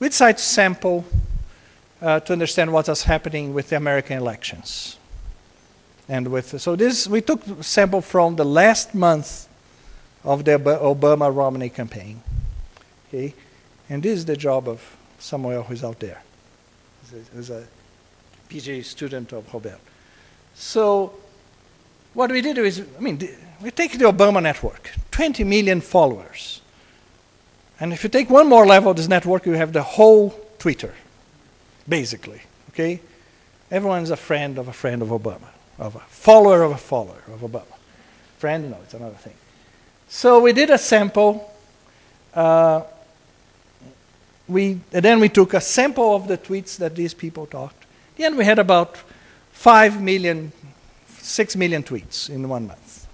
we decided to sample uh, to understand what was happening with the American elections. And with so this, we took sample from the last month of the Obama Romney campaign. Okay? And this is the job of Samuel who's out there. He's a, a PhD student of Robert. So what we did is, I mean, we take the Obama network, 20 million followers. And if you take one more level of this network, you have the whole Twitter, basically. Okay? Everyone's a friend of a friend of Obama, of a follower of a follower of Obama. Friend, no, it's another thing. So we did a sample. Uh, we, and then we took a sample of the tweets that these people talked. And we had about 5 million, 6 million tweets in one month,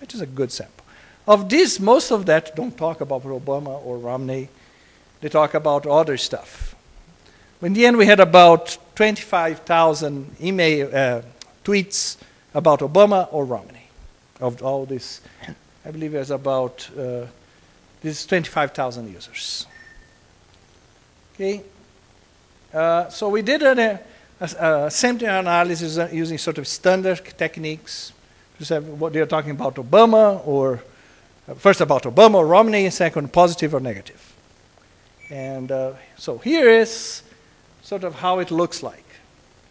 which is a good sample. Of this, most of that don't talk about Obama or Romney. They talk about other stuff. In the end, we had about 25,000 email uh, tweets about Obama or Romney. Of all this, I believe there's about uh, this 25,000 users. Okay, uh, so we did a, a sampling analysis using sort of standard techniques. What they're talking about Obama or uh, first about Obama or Romney, and second positive or negative. And uh, so here is sort of how it looks like.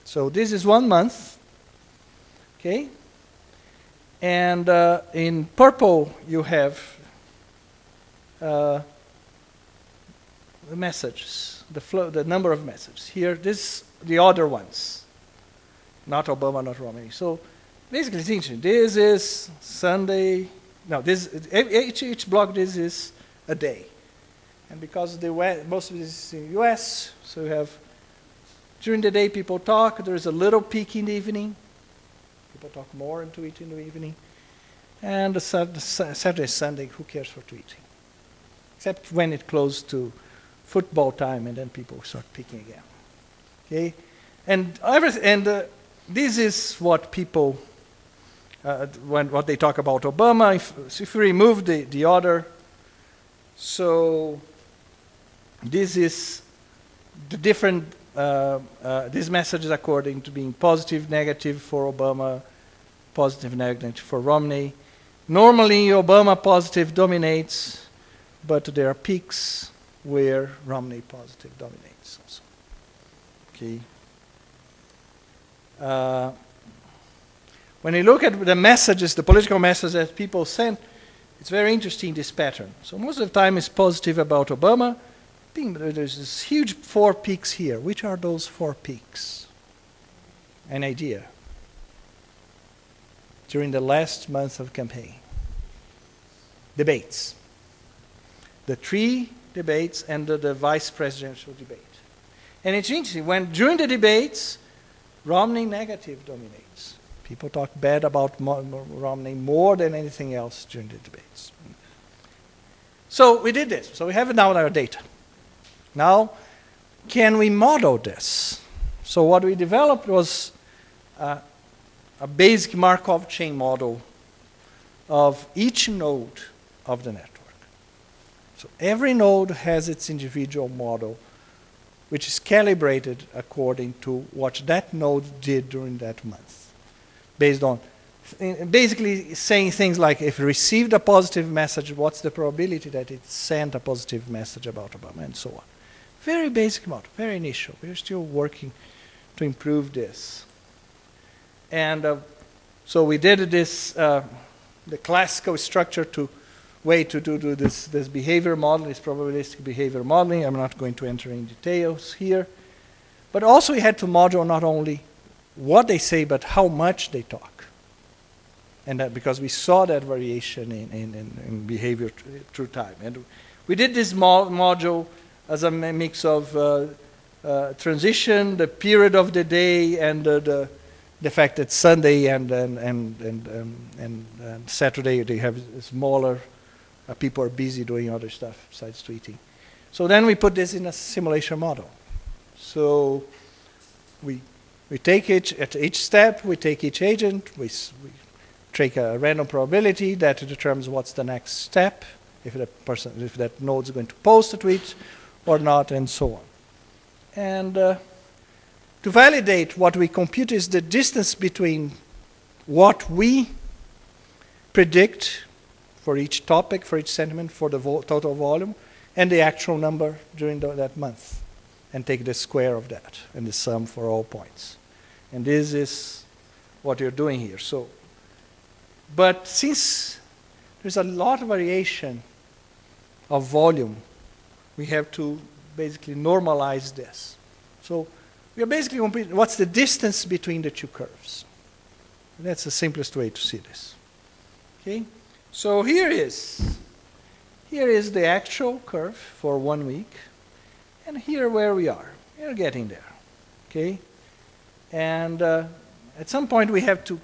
So this is one month, okay? And uh, in purple you have uh, the messages, the flow, the number of messages. Here, this the other ones, not Obama, not Romney. So basically, it's interesting. This is Sunday. No, this each each block. This is a day, and because the most of this is in the U.S., so you have during the day people talk. There is a little peak in the evening. People talk more and tweet in the evening, and the Saturday, Sunday. Who cares for tweeting? Except when it close to football time, and then people start picking again. Okay, and everything, and uh, this is what people uh, when what they talk about Obama. If, if we remove the the other, so this is the different uh, uh, these messages according to being positive, negative for Obama, positive, negative for Romney. Normally, Obama positive dominates, but there are peaks where Romney positive dominates also. Uh, when you look at the messages, the political messages that people send, it's very interesting this pattern. So most of the time it's positive about Obama. There's this huge four peaks here. Which are those four peaks? An idea. During the last month of campaign. Debates. The three debates and the, the vice presidential debate. And it's interesting, when during the debates, Romney negative dominates. People talk bad about Romney more than anything else during the debates. So we did this. So we have it now in our data. Now, can we model this? So what we developed was uh, a basic Markov chain model of each node of the network. So every node has its individual model, which is calibrated according to what that node did during that month, based on basically saying things like if it received a positive message, what's the probability that it sent a positive message about Obama, and so on. Very basic model, very initial. We're still working to improve this. And uh, so we did this, uh, the classical structure to way to do, do this, this behavior model is probabilistic behavior modeling. I'm not going to enter in details here. But also we had to model not only what they say, but how much they talk. And that because we saw that variation in, in, in, in behavior through time. And we did this mo module as a mix of uh, uh, transition, the period of the day, and uh, the, the fact that Sunday and, and, and, and, um, and, and Saturday they have smaller uh, people are busy doing other stuff besides tweeting. So then we put this in a simulation model. So we, we take each, at each step, we take each agent, we, we take a random probability that determines what's the next step, if that person, if that node is going to post a tweet or not, and so on. And uh, to validate what we compute is the distance between what we predict for each topic, for each sentiment, for the vo total volume, and the actual number during the, that month. And take the square of that and the sum for all points. And this is what you're doing here. So, but since there's a lot of variation of volume, we have to basically normalize this. So we are basically what's the distance between the two curves. And that's the simplest way to see this. Okay? So here is, here is the actual curve for one week, and here where we are. We're getting there, okay? And uh, at some point we have to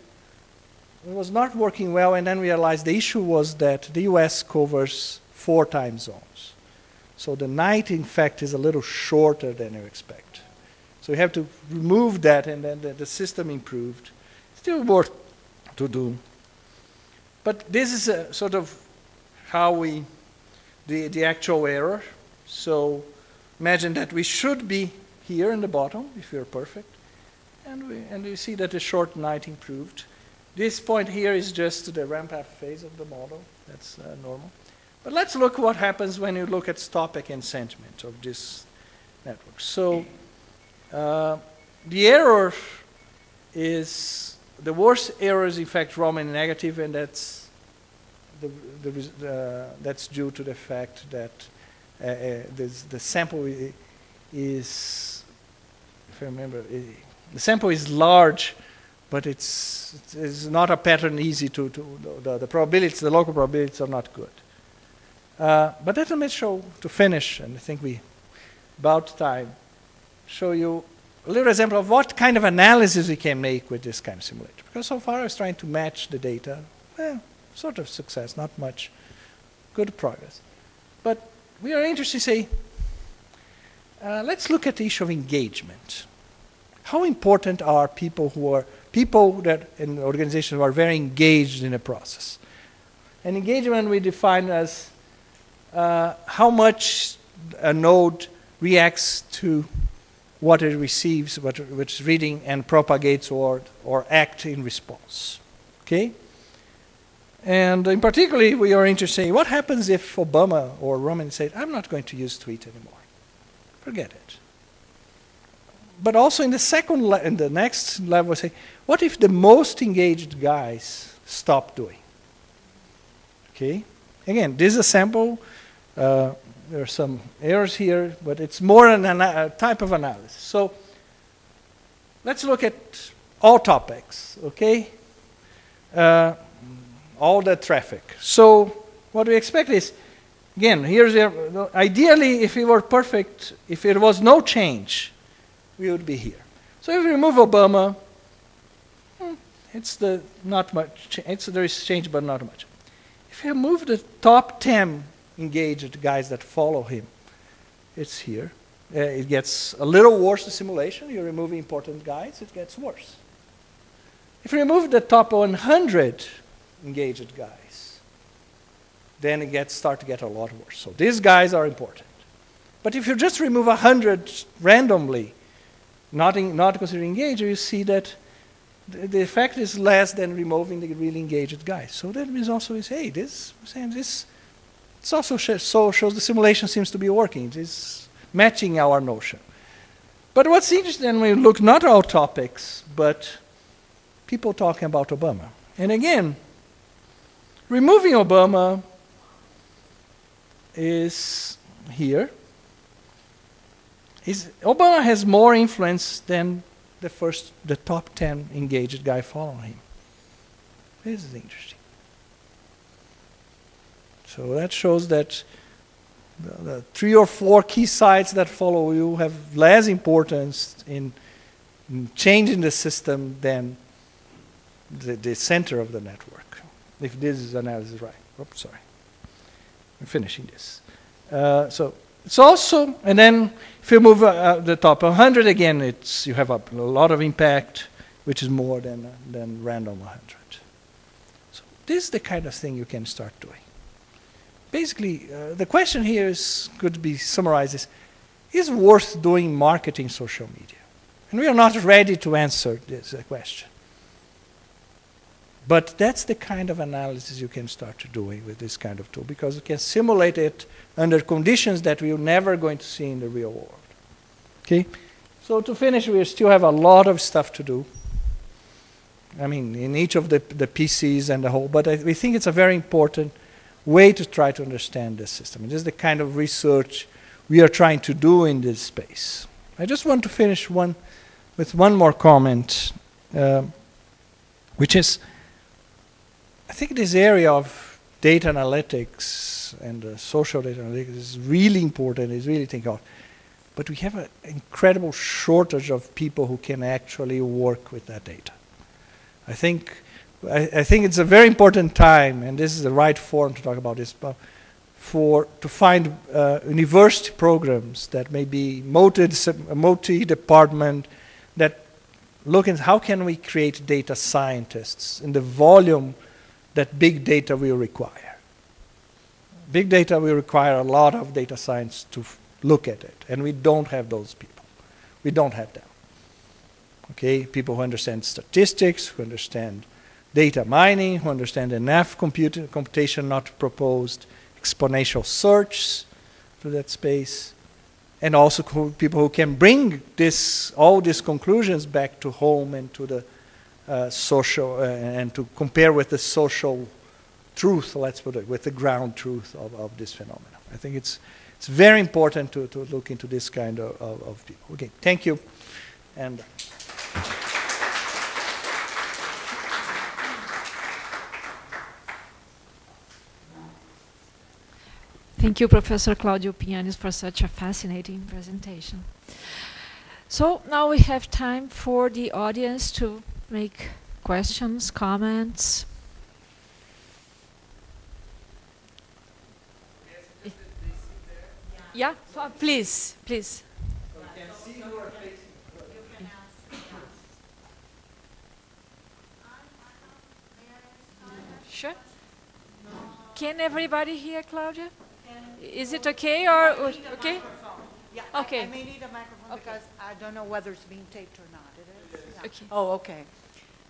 it was not working well, and then we realized the issue was that the US covers four time zones. So the night, in fact, is a little shorter than you expect. So we have to remove that, and then the, the system improved. Still work to do. But this is a sort of how we, the, the actual error. So imagine that we should be here in the bottom, if we're perfect. And we, and you see that the short night improved. This point here is just the ramp up phase of the model. That's uh, normal. But let's look what happens when you look at stopping and sentiment of this network. So uh, the error is the worst error is in fact Romney negative, and that's the, the, uh, that's due to the fact that uh, uh the sample is, if I remember, the sample is large but it's, it's not a pattern easy to, to the, the probabilities, the local probabilities are not good. Uh, but let me show, to finish, and I think we, about time, show you a little example of what kind of analysis we can make with this kind of simulator. Because so far I was trying to match the data. Well, sort of success, not much. Good progress. But we are interested to say, uh, let's look at the issue of engagement. How important are people who are people that in organizations who are very engaged in a process. And engagement we define as uh, how much a node reacts to what it receives, what, is reading and propagates or, or act in response. Okay? And in particularly, we are interested in what happens if Obama or Romney said, I'm not going to use tweet anymore. Forget it but also in the second, in the next level, say, what if the most engaged guys stop doing? Okay. Again, this is a sample. Uh, there are some errors here, but it's more an a type of analysis. So let's look at all topics. Okay. Uh, all the traffic. So what we expect is, again, here's the, ideally, if it were perfect, if it was no change, we would be here. So if we remove Obama, hmm, it's the not much. It's there is change, but not much. If you move the top ten engaged guys that follow him, it's here. Uh, it gets a little worse the simulation. You remove important guys, it gets worse. If you remove the top 100 engaged guys, then it gets start to get a lot worse. So these guys are important. But if you just remove 100 randomly, not, in, not considering engaged, you see that the, the, effect is less than removing the really engaged guys. So that means also is, hey, this, this, it's also sh so shows the simulation seems to be working. It's matching our notion. But what's interesting when we look not at all topics, but people talking about Obama. And again, removing Obama is here. He's, Obama has more influence than the first, the top 10 engaged guy following him. This is interesting. So that shows that the, the, three or four key sites that follow you have less importance in, in changing the system than the, the, center of the network. If this analysis is right. Oops, sorry. I'm finishing this. Uh, so it's also, and then if you move uh, the top 100 again, it's, you have a, a, lot of impact, which is more than, than random 100. So this is the kind of thing you can start doing. Basically, uh, the question here is, could be summarized as, is worth doing marketing social media? And we are not ready to answer this uh, question. But that's the kind of analysis you can start doing with this kind of tool because you can simulate it under conditions that we're never going to see in the real world. Okay? So to finish, we still have a lot of stuff to do. I mean, in each of the, the PCs and the whole, but I, we think it's a very important way to try to understand this system. This is the kind of research we are trying to do in this space. I just want to finish one with one more comment, uh, which is I think this area of data analytics and uh, social data analytics is really important, is really taking off. But we have an incredible shortage of people who can actually work with that data. I think I, I think it's a very important time, and this is the right forum to talk about this, but for to find uh, university programs that may be multi multi department that look at how can we create data scientists in the volume that big data will require. Big data will require a lot of data science to look at it, and we don't have those people. We don't have them. Okay, people who understand statistics, who understand data mining, who understand enough comput computation not proposed, exponential search to that space, and also people who can bring this all these conclusions back to home and to the uh, social uh, and to compare with the social truth, let's put it, with the ground truth of, of this phenomenon. I think it's it's very important to, to look into this kind of, of, of people. Okay, thank you. And Thank you, Professor Claudio Pinhanez, for such a fascinating presentation. So now we have time for the audience to make questions, comments. Yeah, please, please. Sure. Can everybody hear Claudia? Is it okay or, or okay? Yeah, Okay. I, I may need a microphone Okay. because I don't know whether it's being taped or not. It is? Yeah. Okay. Oh, okay.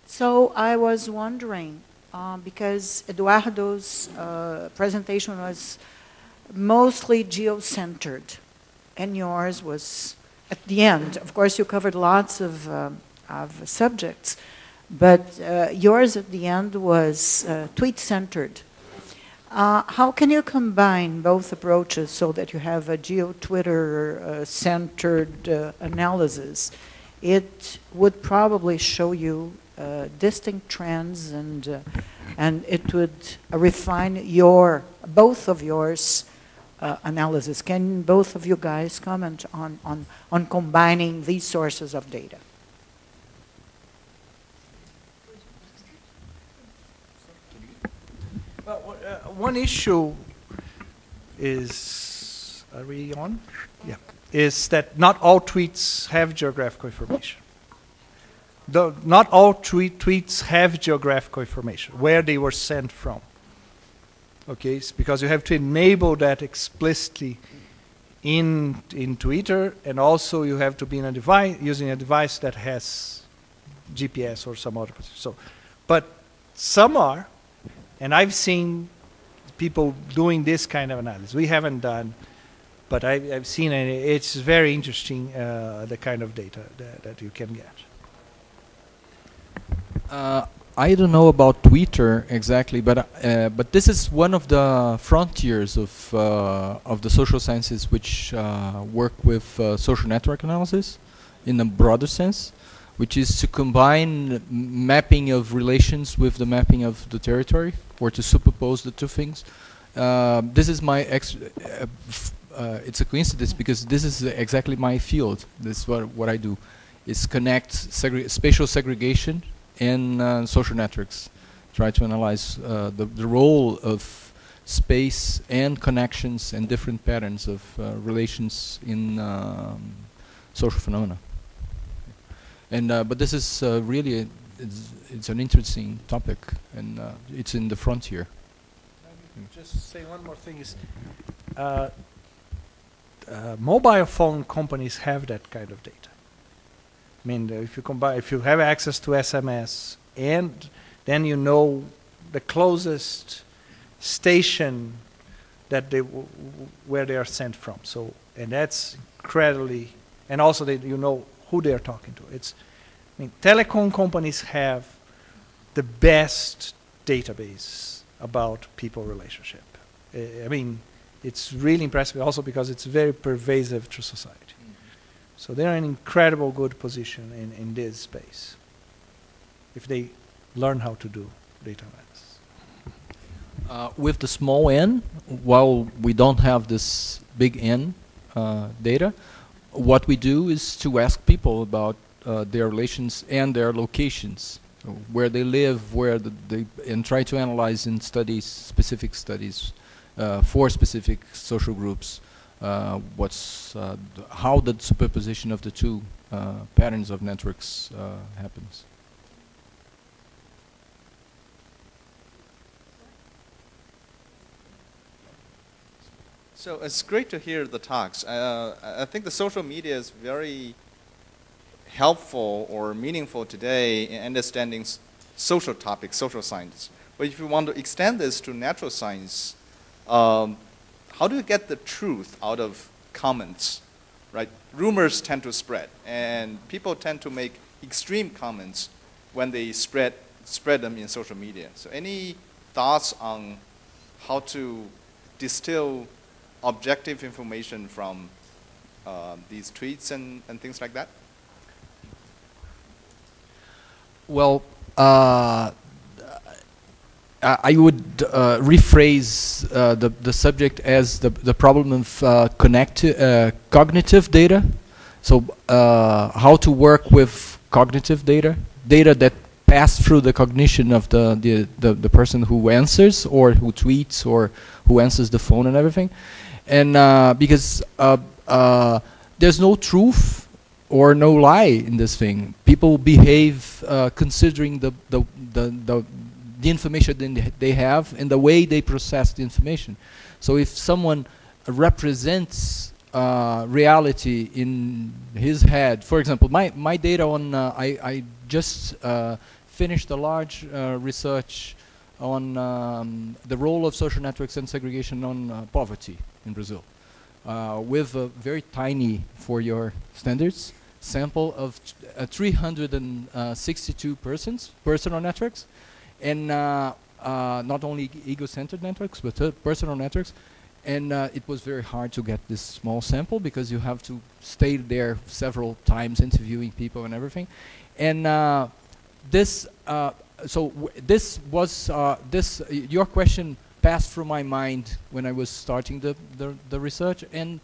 So I was wondering, um, because Eduardo's uh, presentation was mostly geo-centered, and yours was at the end. Of course, you covered lots of, um, of subjects, but uh, yours at the end was uh, tweet-centered. Uh, how can you combine both approaches so that you have a geo-Twitter uh, centered uh, analysis? It would probably show you uh, distinct trends and, uh, and it would refine your, both of yours uh, analysis. Can both of you guys comment on, on, on combining these sources of data? Well, uh, one issue is, are we on? Yeah, is that not all tweets have geographical information. Though not all tweet tweets have geographical information, where they were sent from. Okay, it's because you have to enable that explicitly in in Twitter, and also you have to be in a device using a device that has GPS or some other. So, but some are, and I've seen people doing this kind of analysis. We haven't done, but I, I've seen it. It's very interesting, uh, the kind of data that, that you can get. Uh, I don't know about Twitter exactly, but uh, but this is one of the frontiers of uh, of the social sciences which uh, work with uh, social network analysis in a broader sense, which is to combine mapping of relations with the mapping of the territory, or to superpose the two things. Uh, this is my ex. Uh, uh, it's a coincidence because this is exactly my field. This is what what I do, is connect segre- spatial segregation and uh, social networks. Try to analyze uh, the, the role of space and connections and different patterns of uh, relations in um, social phenomena. And uh, but this is uh, really a, it's, it's an interesting topic, and uh, it's in the frontier. Just say one more thing is, mobile phone companies have that kind of data. I mean, if you combine, if you have access to SMS, and then you know the closest station that they where they are sent from. So, and that's incredibly, and also that you know who they are talking to. It's, I mean, telecom companies have the best database about people relationship. Uh, I mean, it's really impressive also because it's very pervasive to society. So they're in an incredible good position in, in this space if they learn how to do data analysis. Uh, with the small n, while we don't have this big n uh, data, what we do is to ask people about uh, their relations and their locations where they live, where the, they and try to analyze in studies, specific studies, uh, for specific social groups, uh, what's uh, how the superposition of the two uh, patterns of networks uh, happens. So it's great to hear the talks. Uh, I think the social media is very helpful or meaningful today in understanding social topics, social science. But if you want to extend this to natural science, um, how do you get the truth out of comments? Right? Rumors tend to spread, and people tend to make extreme comments when they spread spread them in social media. So, any thoughts on how to distill objective information from uh, these tweets and, and things like that? Well, uh, I would uh, rephrase uh, the the subject as the the problem of uh, connecti- uh, cognitive data. So, uh, how to work with cognitive data, data that pass through the cognition of the, the, the, the person who answers or who tweets or who answers the phone and everything. And uh, because uh, uh, there's no truth or no lie in this thing. People behave uh, considering the, the, the, the, the information they- have and the way they process the information. So if someone represents uh, reality in his head, for example, my, my data on, uh, I, I just uh, finished a large uh, research on um, the role of social networks and segregation on poverty in Brazil uh, with a very tiny, for your standards, sample of uh, 362 persons, personal networks, and uh, uh, not only ego-centered networks, but uh, personal networks. And uh, it was very hard to get this small sample because you have to stay there several times interviewing people and everything. And uh, this, uh, so this was uh, this. your question passed through my mind when I was starting the the, the research, and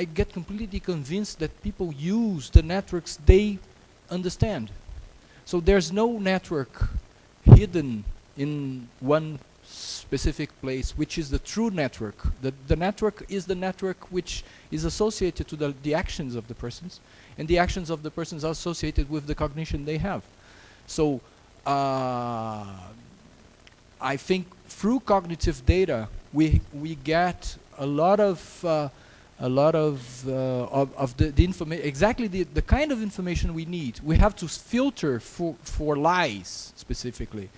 I get completely convinced that people use the networks they understand. So there's no network hidden in one specific place, which is the true network. The, the network is the network which is associated to the, the actions of the persons, and the actions of the persons are associated with the cognition they have. So uh, I think through cognitive data, we, we get a lot of uh, a lot of, uh, of, of the, the information, exactly the, the kind of information we need. We have to filter for, for lies specifically.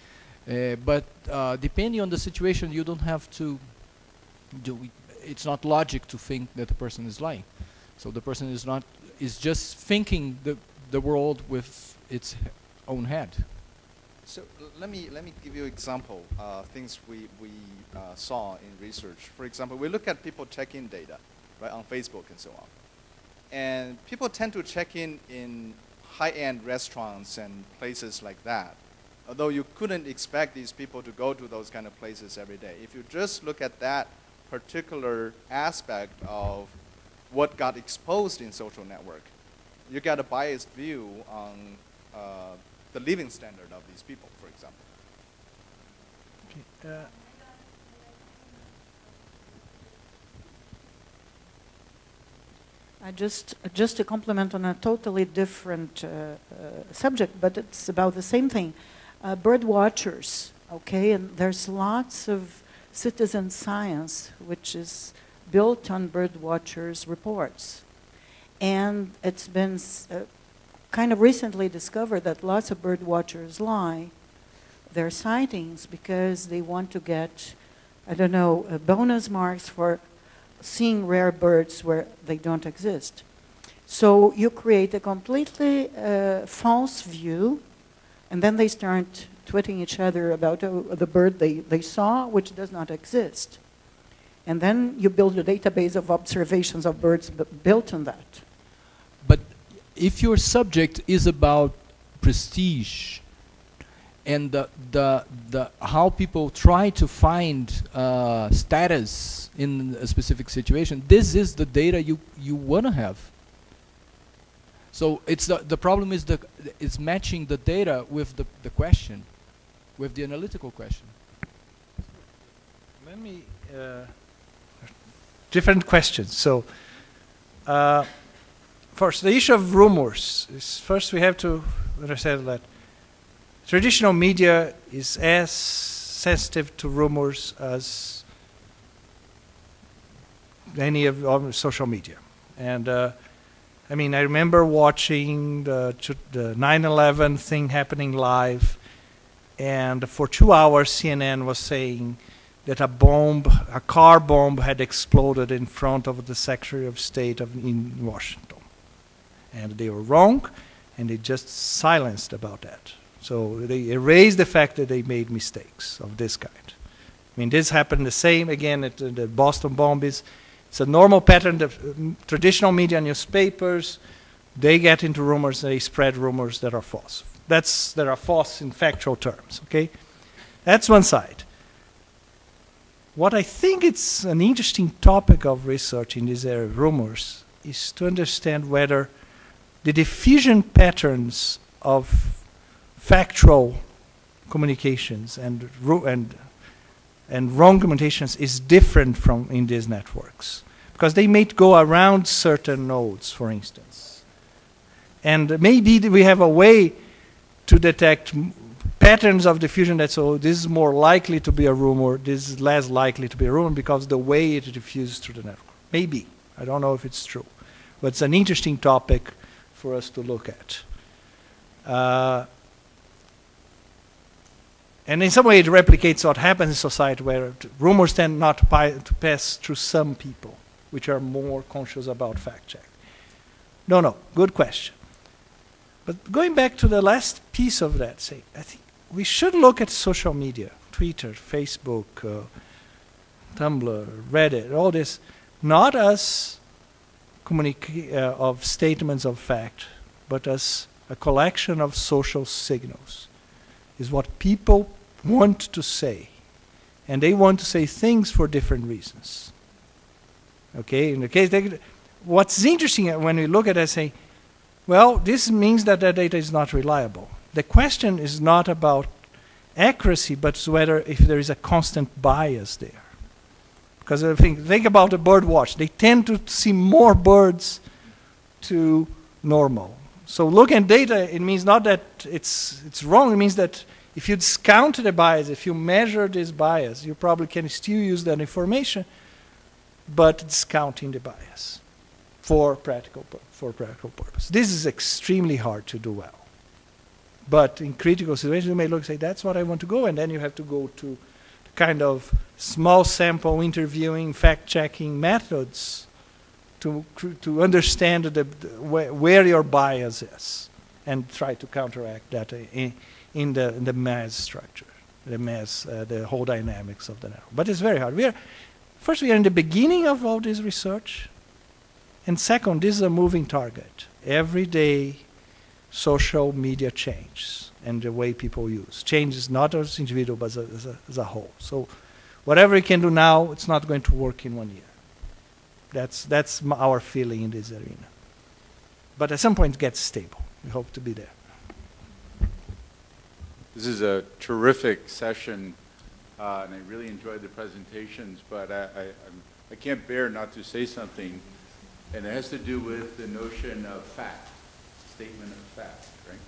Uh, but uh, depending on the situation, you don't have to do it. It's not logic to think that the person is lying. So the person is not, is just thinking the, the world with its own head. So let me let me give you example uh, things we we uh, saw in research. For example, we look at people check-in data, right, on Facebook and so on, and people tend to check in in high-end restaurants and places like that. Although you couldn't expect these people to go to those kind of places every day. If you just look at that particular aspect of what got exposed in social network, you get a biased view on uh, the living standard of these people, for example. Okay, uh, I just, just to comment on a totally different uh, uh, subject, but it's about the same thing. Uh, bird watchers, okay, and there's lots of citizen science which is built on bird watchers reports. And it's been uh, kind of recently discovered that lots of bird watchers lie their sightings because they want to get, I don't know, uh, bonus marks for seeing rare birds where they don't exist. So you create a completely uh, false view, and then they start tweeting each other about uh, the bird they, they saw, which does not exist. And then you build a database of observations of birds built on that. If your subject is about prestige and the, the, the, how people try to find uh, status in a specific situation, this is the data you, you want to have. So it's the, the problem is the it's matching the data with the, the question, with the analytical question. Let me, uh, different questions. So, uh, first, the issue of rumors is first we have to understand that traditional media is as sensitive to rumors as any of, of social media. And uh, I mean, I remember watching the, the 9/11 thing happening live, and for two hours CNN was saying that a bomb, a car bomb, had exploded in front of the Secretary of State of, in Washington, and they were wrong, and they just silenced about that. So they erased the fact that they made mistakes of this kind. I mean, this happened the same again at the Boston bombings. It's a normal pattern. The um, traditional media, newspapers, they get into rumors, they spread rumors that are false. That's that are false in factual terms. Okay, that's one side. What I think it's an interesting topic of research in this area of rumors is to understand whether the diffusion patterns of factual communications and and and wrong communications is different from in these networks because they may go around certain nodes, for instance. And maybe we have a way to detect patterns of diffusion that so this is more likely to be a rumor, this is less likely to be a rumor because the way it diffuses through the network. Maybe. I don't know if it's true. But it's an interesting topic for us to look at. Uh, and in some way, it replicates what happens in society where rumors tend not to, pass through some people, which are more conscious about fact check. No, no, good question. But going back to the last piece of that, say, I think we should look at social media, Twitter, Facebook, uh, Tumblr, Reddit, all this, not as Uh, of statements of fact, but as a collection of social signals is what people want to say. And they want to say things for different reasons. Okay, in the case, they, what's interesting uh, when we look at it, say, well, this means that that data is not reliable. The question is not about accuracy, but whether if there is a constant bias there. Because think, think about the bird watch. They tend to see more birds to normal. So looking at data, it means not that it's, it's wrong, it means that if you discount the bias, if you measure this bias, you probably can still use that information, but discounting the bias for practical, for practical purpose. This is extremely hard to do well. But in critical situations, you may look and say, that's what I want to go, and then you have to go to kind of small sample interviewing, fact-checking methods to, to understand the, where your bias is and try to counteract that in, in the, in the mass structure, the mass, uh, the whole dynamics of the network. But it's very hard. We are, first, we are in the beginning of all this research. And second, this is a moving target. Every day, social media changes and the way people use. Change is not as individual, but as a, as a, as a whole. So whatever we can do now, it's not going to work in one year. That's, that's our feeling in this arena. But at some point, it gets stable. We hope to be there. This is a terrific session, uh, and I really enjoyed the presentations, but I, I, I, can't bear not to say something, and it has to do with the notion of fact, statement of fact, right?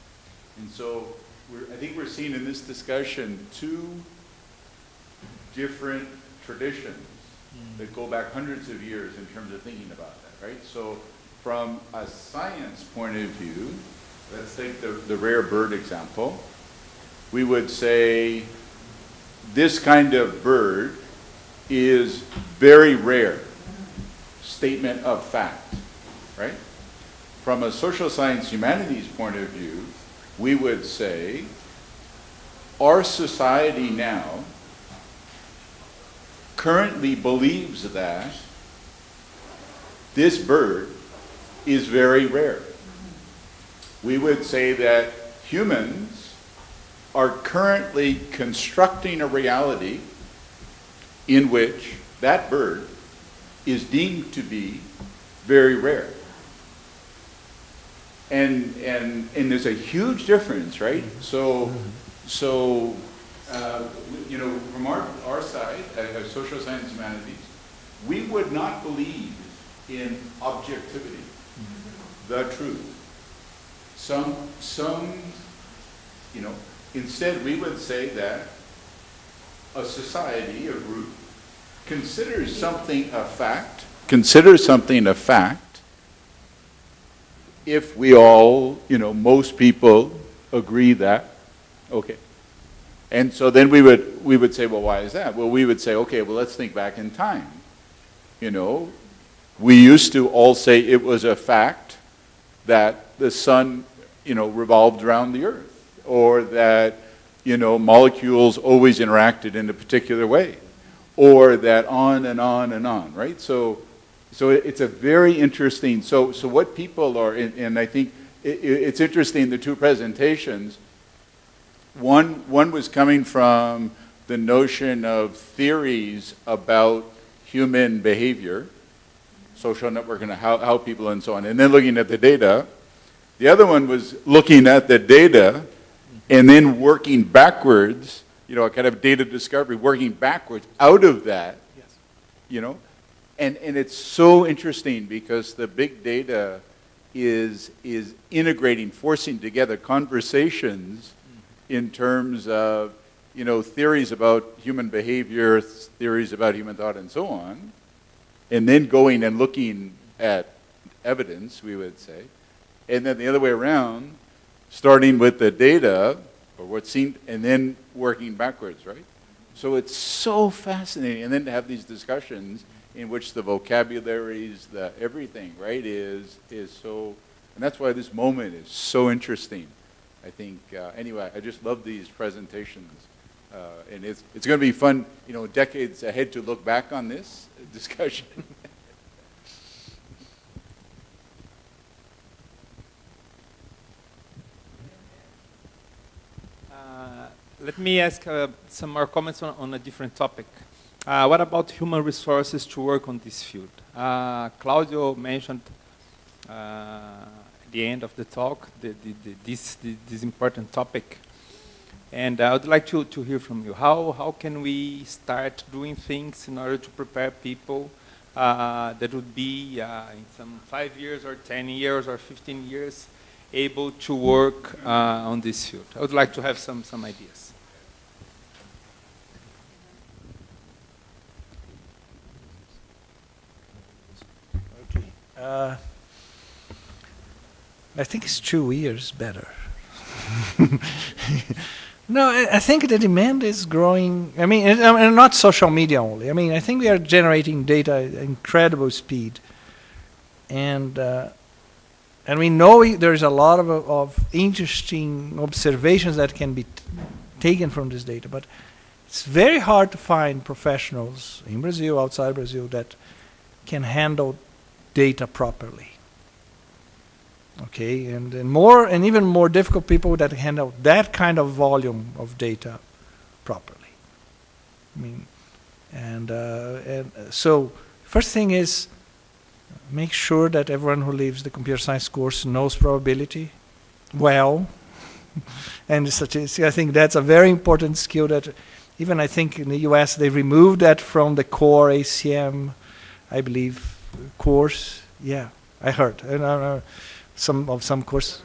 And so I think we're seeing in this discussion two different traditions mm. that go back hundreds of years in terms of thinking about that, right? So from a science point of view, let's take the, the rare bird example we would say this kind of bird is very rare. Statement of fact, right? From a social science humanities point of view, we would say our society now currently believes that this bird is very rare. We would say that humans are currently constructing a reality in which that bird is deemed to be very rare. And, and, and there's a huge difference, right? So, so uh, you know, from our, our side, uh, social science humanities, we would not believe in objectivity, the truth. Some, some, you know, instead we would say that a society, a group, considers something a fact, considers something a fact, if we all, you know, most people agree that, okay. And so then we would, we would say, well, why is that? Well, we would say, okay, well, let's think back in time. You know, we used to all say it was a fact that the sun, you know, revolved around the earth, or that, you know, molecules always interacted in a particular way, or that on and on and on, right? So, so it's a very interesting, so, so what people are, and, and I think it, it's interesting, the two presentations, one, one was coming from the notion of theories about human behavior, social network and how, how people and so on, and then looking at the data. The other one was looking at the data and then working backwards, you know, a kind of data discovery, working backwards out of that, yes. you know. And, and it's so interesting because the big data is, is integrating, forcing together conversations in terms of you know, theories about human behavior, theories about human thought, and so on, and then going and looking at evidence, we would say, and then the other way around, starting with the data, or what seemed, and then working backwards, right? So it's so fascinating, and then to have these discussions in which the vocabularies, the everything, right, is is so, and that's why this moment is so interesting. I think, uh, anyway, I just love these presentations. Uh, and it's, it's going to be fun, you know, decades ahead to look back on this discussion. uh, let me ask uh, some more comments on, on a different topic. Uh, what about human resources to work on this field? Uh, Claudio mentioned at the end of the talk, the, the, the, this, this important topic. And I would like to, to hear from you. How, how can we start doing things in order to prepare people uh, that would be uh, in some five years or 10 years or 15 years able to work uh, on this field? I would like to have some, some ideas. Okay. Uh, I think it's two years better. no, I, I, think the demand is growing. I mean, and, not social media only. I mean, I think we are generating data at incredible speed, and uh, and we know there is a lot of of interesting observations that can be taken from this data, but it's very hard to find professionals in Brazil, outside Brazil, that can handle data properly. Okay and, and more and even more difficult people that handle that kind of volume of data properly. I mean and, uh, and so first thing is make sure that everyone who leaves the computer science course knows probability well. And statistics i think that's a very important skill that even i think in the us they removed that from the core acm i believe course yeah i heard and, uh, some of some course.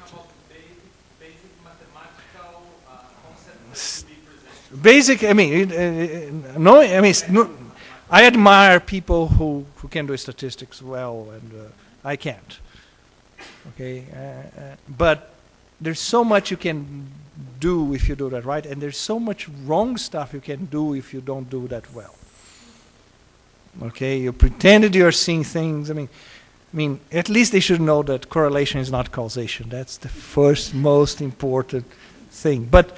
Basic, I mean, uh, no, I mean, no, I admire people who, who can do statistics well, and uh, I can't. Okay, uh, uh, but there's so much you can do if you do that right, and there's so much wrong stuff you can do if you don't do that well. Okay, you pretended you're seeing things. I mean, I mean, at least they should know that correlation is not causation. That's the first most important thing. But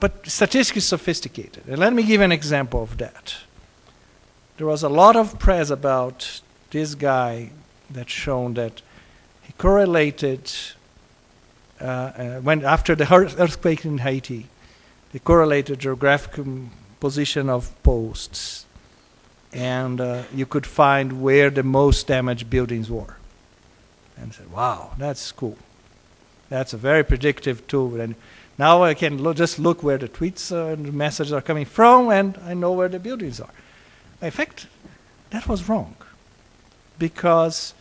but statistics is sophisticated. And let me give an example of that. There was a lot of press about this guy that shown that he correlated uh, uh, when after the earthquake in Haiti, they correlated geographic position of posts and uh, you could find where the most damaged buildings were. And I said, wow, that's cool. That's a very predictive tool. And now I can lo- just look where the tweets uh, and messages are coming from, and I know where the buildings are. In fact, that was wrong because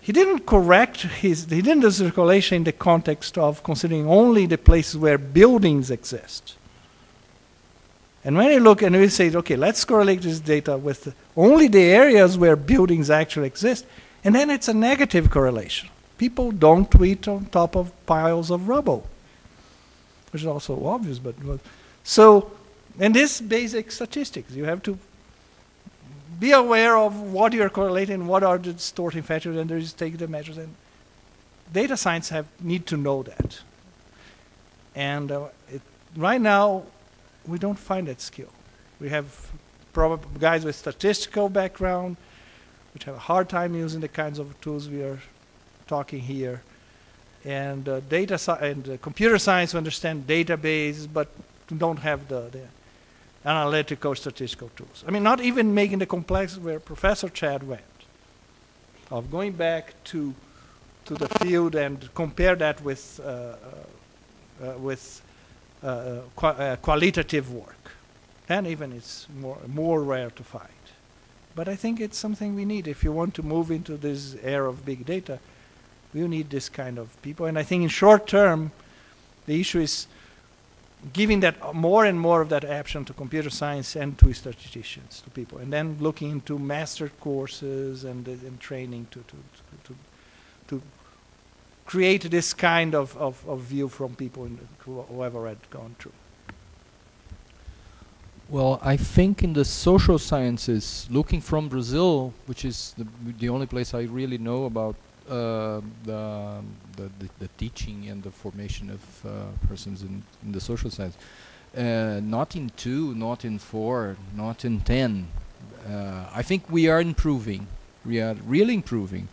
he didn't correct his, he didn't do circulation in the context of considering only the places where buildings exist. And when you look and we say, okay, let's correlate this data with only the areas where buildings actually exist, and then it's a negative correlation. People don't tweet on top of piles of rubble, which is also obvious, but so, and this basic statistics, you have to be aware of what you're correlating, what are the distorting factors, and then just take the measures. And data science have need to know that. And uh, it, right now, we don't find that skill. We have guys with statistical background, which have a hard time using the kinds of tools we are talking here, and uh, data sci- and uh, computer science who understand databases, but don't have the, the analytical statistical tools. I mean, not even making the complex where Professor Chad went, of going back to to the field and compare that with uh, uh, uh, with qualitative work. And even it's more more rare to find. But I think it's something we need if you want to move into this era of big data. We need this kind of people, and I think in short term, the issue is giving that uh, more and more of that option to computer science and to statisticians, to people, and then looking into master courses and, uh, and training to, to, to, to create this kind of, of, of view from people in the, who, who have already gone through. Well, I think in the social sciences, looking from Brazil, which is the, the only place I really know about uh, the, the, the the teaching and the formation of uh, persons in, in the social science, uh, not in two, not in four, not in ten. Uh, I think we are improving. We are really improving,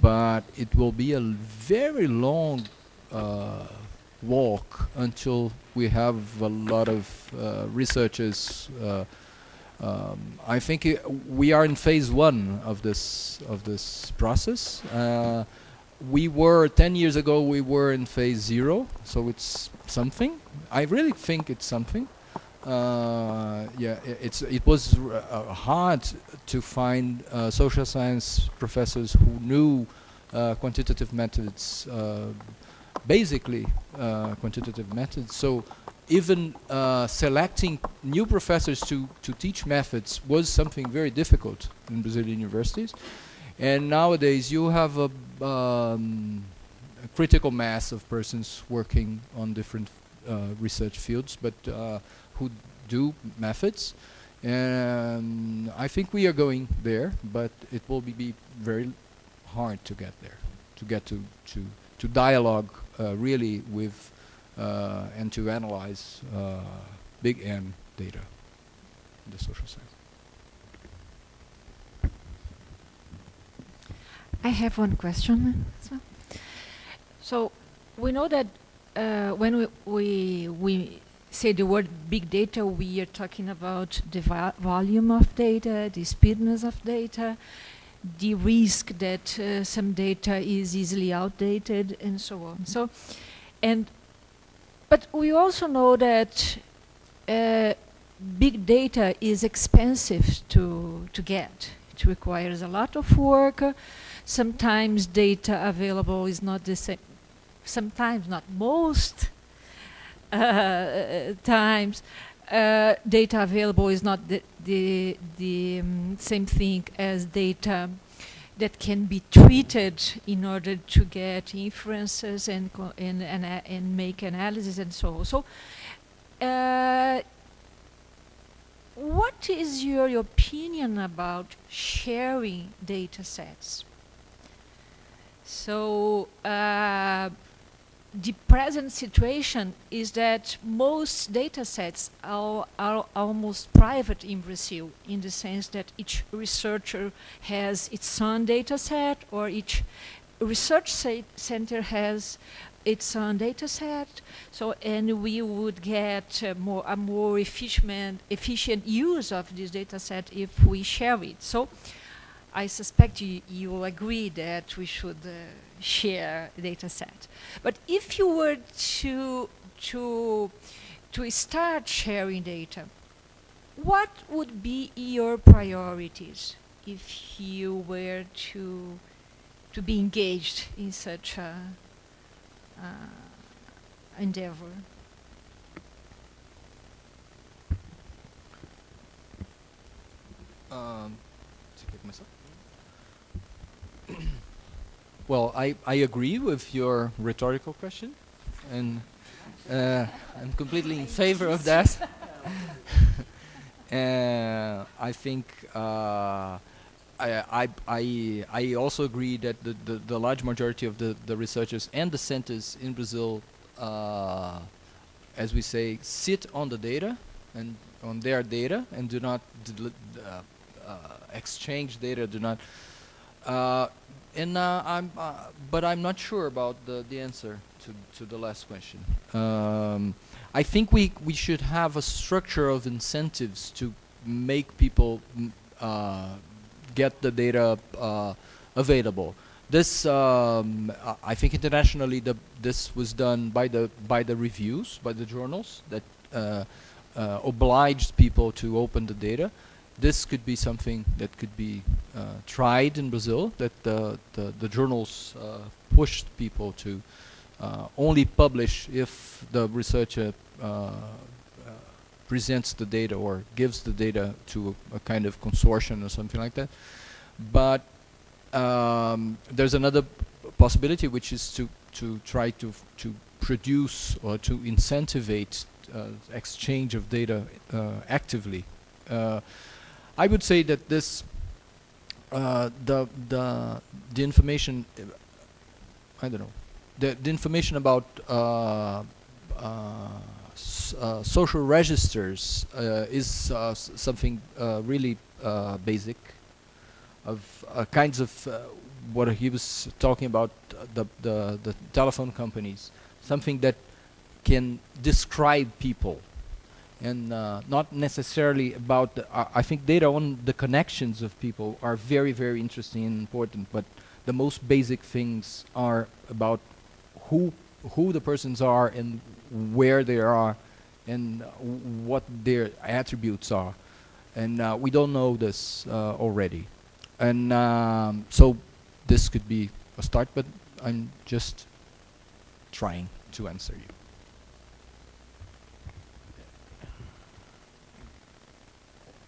but it will be a very long uh, walk until we have a lot of uh, researchers. Uh, um, I think we are in phase one of this of this process. Uh, we were 10 years ago. We were in phase zero, so it's something. I really think it's something. Uh, yeah, i- it's it was uh, hard to find uh, social science professors who knew quantitative methods basically quantitative methods. So even uh, selecting new professors to, to teach methods was something very difficult in Brazilian universities. And nowadays you have a, um, a critical mass of persons working on different uh, research fields, but uh, who do methods. And I think we are going there, but it will be, be very hard to get there, to get to, to, to dialogue uh, really with uh, and to analyze uh, big N data in the social science. I have one question. So we know that uh, when we, we we say the word big data, we are talking about the vo- volume of data, the speediness of data, the risk that uh, some data is easily outdated, and so on. So, and but we also know that uh, big data is expensive to to get. It requires a lot of work. Sometimes data available is not the same. Sometimes, not most times, uh, data available is not the the, the um, same thing as data that can be treated in order to get inferences and and and, uh, and make analysis and so on. So. Uh, what is your opinion about sharing data sets? So, uh, the present situation is that most data sets are, are almost private in Brazil, in the sense that each researcher has its own data set, or each research center has its own data set. So, and we would get uh, more a more efficient efficient use of this data set if we share it. So, I suspect you, you will agree that we should uh, share data set. But if you were to, to, to start sharing data, what would be your priorities if you were to, to be engaged in such a uh, endeavor? Um, to myself. well, I, I agree with your rhetorical question, and uh, I'm completely in favor of that. uh, I think uh, I, I, I, also agree that the, the, the, large majority of the, the researchers and the centers in Brazil, uh, as we say, sit on the data and on their data and do not uh, uh, exchange data, do not. Uh, and uh, I'm, but I'm not sure about the, the answer to, to the last question. Um, I think we we should have a structure of incentives to make people uh, get the data uh, available. This um, I think internationally the, this was done by the by the reviews by the journals that uh, obliged people to open the data this could be something that could be uh, tried in Brazil, that the, the, the journals uh, pushed people to uh, only publish if the researcher uh, uh, presents the data or gives the data to a, a, kind of consortium or something like that. But um, there's another possibility, which is to, to try to, to produce or to incentivize uh, exchange of data actively. I would say that this uh, the the the information I don't know the the information about uh, uh, uh social registers uh, is uh, something really basic of kinds of what he was talking about the, the the telephone companies something that can describe people and uh, not necessarily about the, uh, I think data on the connections of people are very very interesting and important but the most basic things are about who who the persons are and where they are and what their attributes are. And uh, we don't know this uh, already. And um, so this could be a start but I'm just trying to answer you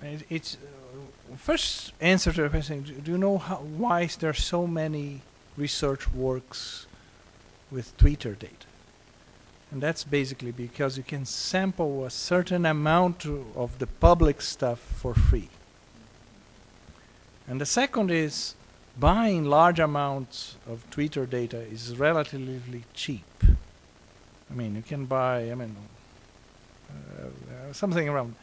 it's uh, first answer to the question. Do you know how, why there are so many research works with Twitter data? And that's basically because you can sample a certain amount of the public stuff for free. And the second is buying large amounts of Twitter data is relatively cheap. I mean, you can buy, I mean, uh, something around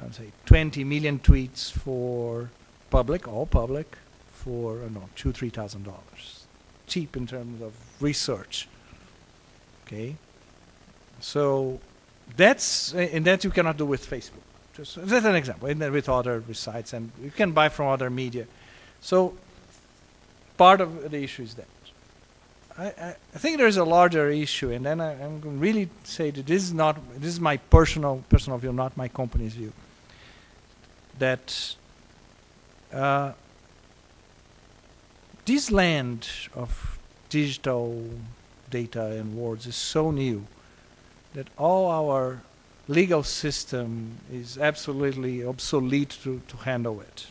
I would say 20 million tweets for public, all public, for I don't know two, three thousand dollars, cheap in terms of research. Okay, so that's and that you cannot do with Facebook. Just that's an example. And then with other sites, and you can buy from other media. So part of the issue is that. I, I, think there's a larger issue, and then I, am going to really say that this is not this is my personal personal view, not my company's view that uh, this land of digital data and words is so new that all our legal system is absolutely obsolete to, to handle it.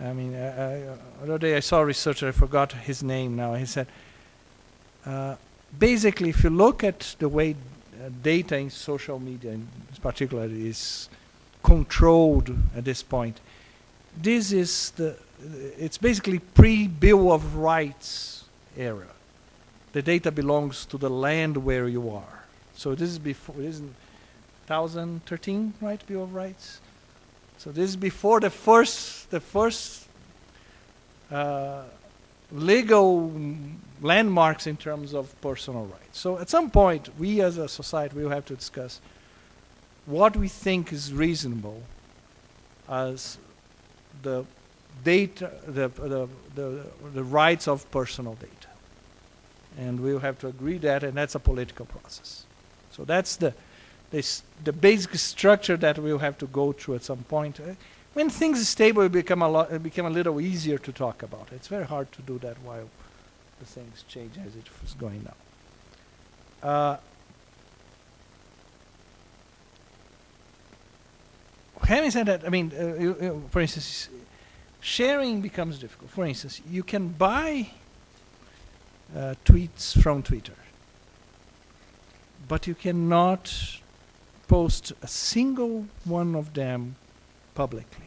I mean, I, I, other day I saw a researcher, I forgot his name now, he said, uh, basically if you look at the way uh, data in social media in particular is controlled at this point. This is the, it's basically pre-Bill of Rights era. The data belongs to the land where you are. So this is before, this is 2013, right, Bill of Rights? So this is before the first, the first uh, legal landmarks in terms of personal rights. So at some point, we as a society will have to discuss what we think is reasonable as the data, the, the, the, the rights of personal data. And we will have to agree that, and that's a political process. So that's the, this, the basic structure that we'll have to go through at some point. Uh, When things are stable, it become a lot, it become a little easier to talk about. It's very hard to do that while the things change as it was going now. Uh, having said that, I mean, uh, you, you, for instance, sharing becomes difficult. For instance, you can buy uh, tweets from Twitter, but you cannot post a single one of them publicly.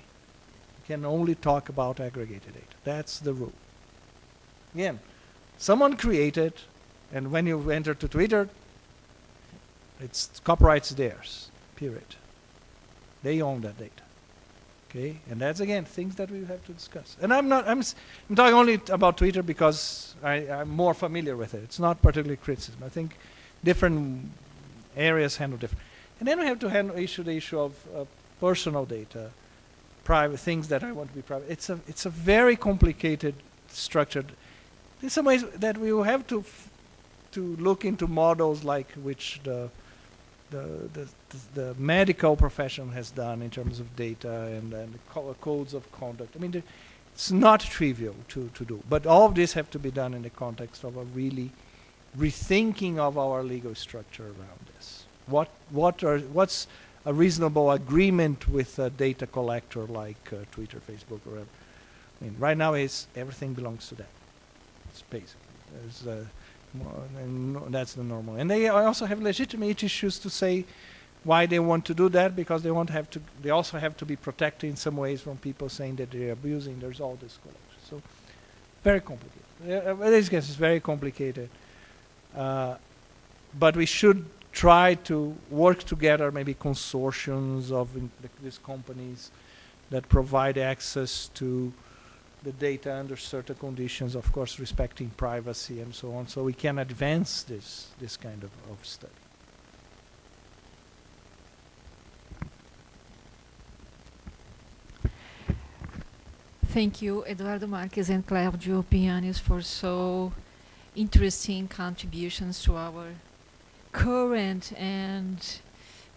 You can only talk about aggregated data. That's the rule. Again, someone created, and when you enter to Twitter, it's copyright's theirs. Period. They own that data. Okay, and that's again things that we have to discuss. And I'm not. I'm. I'm talking only about Twitter because I, I'm more familiar with it. It's not particularly criticism. I think different areas handle different. And then we have to handle issue the issue of uh, personal data, private things that I want to be private. It's a. It's a very complicated, structured. In some ways, that we will have to to look into models like which the the, the, the, medical profession has done in terms of data and, and co- codes of conduct. I mean, it's not trivial to, to do, but all of this have to be done in the context of a really rethinking of our legal structure around this. What, what are, what's a reasonable agreement with a data collector like uh, Twitter, Facebook, or whatever? I mean, right now is everything belongs to them. It's basically. Uh, no- that's the normal. And they also have legitimate issues to say why they want to do that because they want to have to. They also have to be protected in some ways from people saying that they're abusing. There's all this collection. So very complicated. Uh, this case is very complicated. Uh, but we should try to work together, maybe consortiums of these companies that provide access to the data under certain conditions, of course, respecting privacy and so on, so we can advance this this kind of, of study. Thank you, Eduardo Marques and Claudio Pinhanez, for so interesting contributions to our current and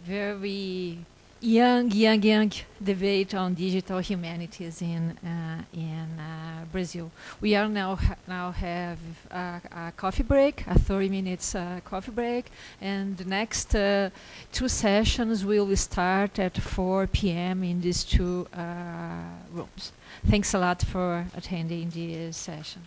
very young, young, young debate on digital humanities in uh, in uh, Brazil. We are now ha- now have a, a coffee break, a 30 minutes uh, coffee break, and the next uh, two sessions will start at 4 p.m. in these two uh, rooms. Thanks a lot for attending this session.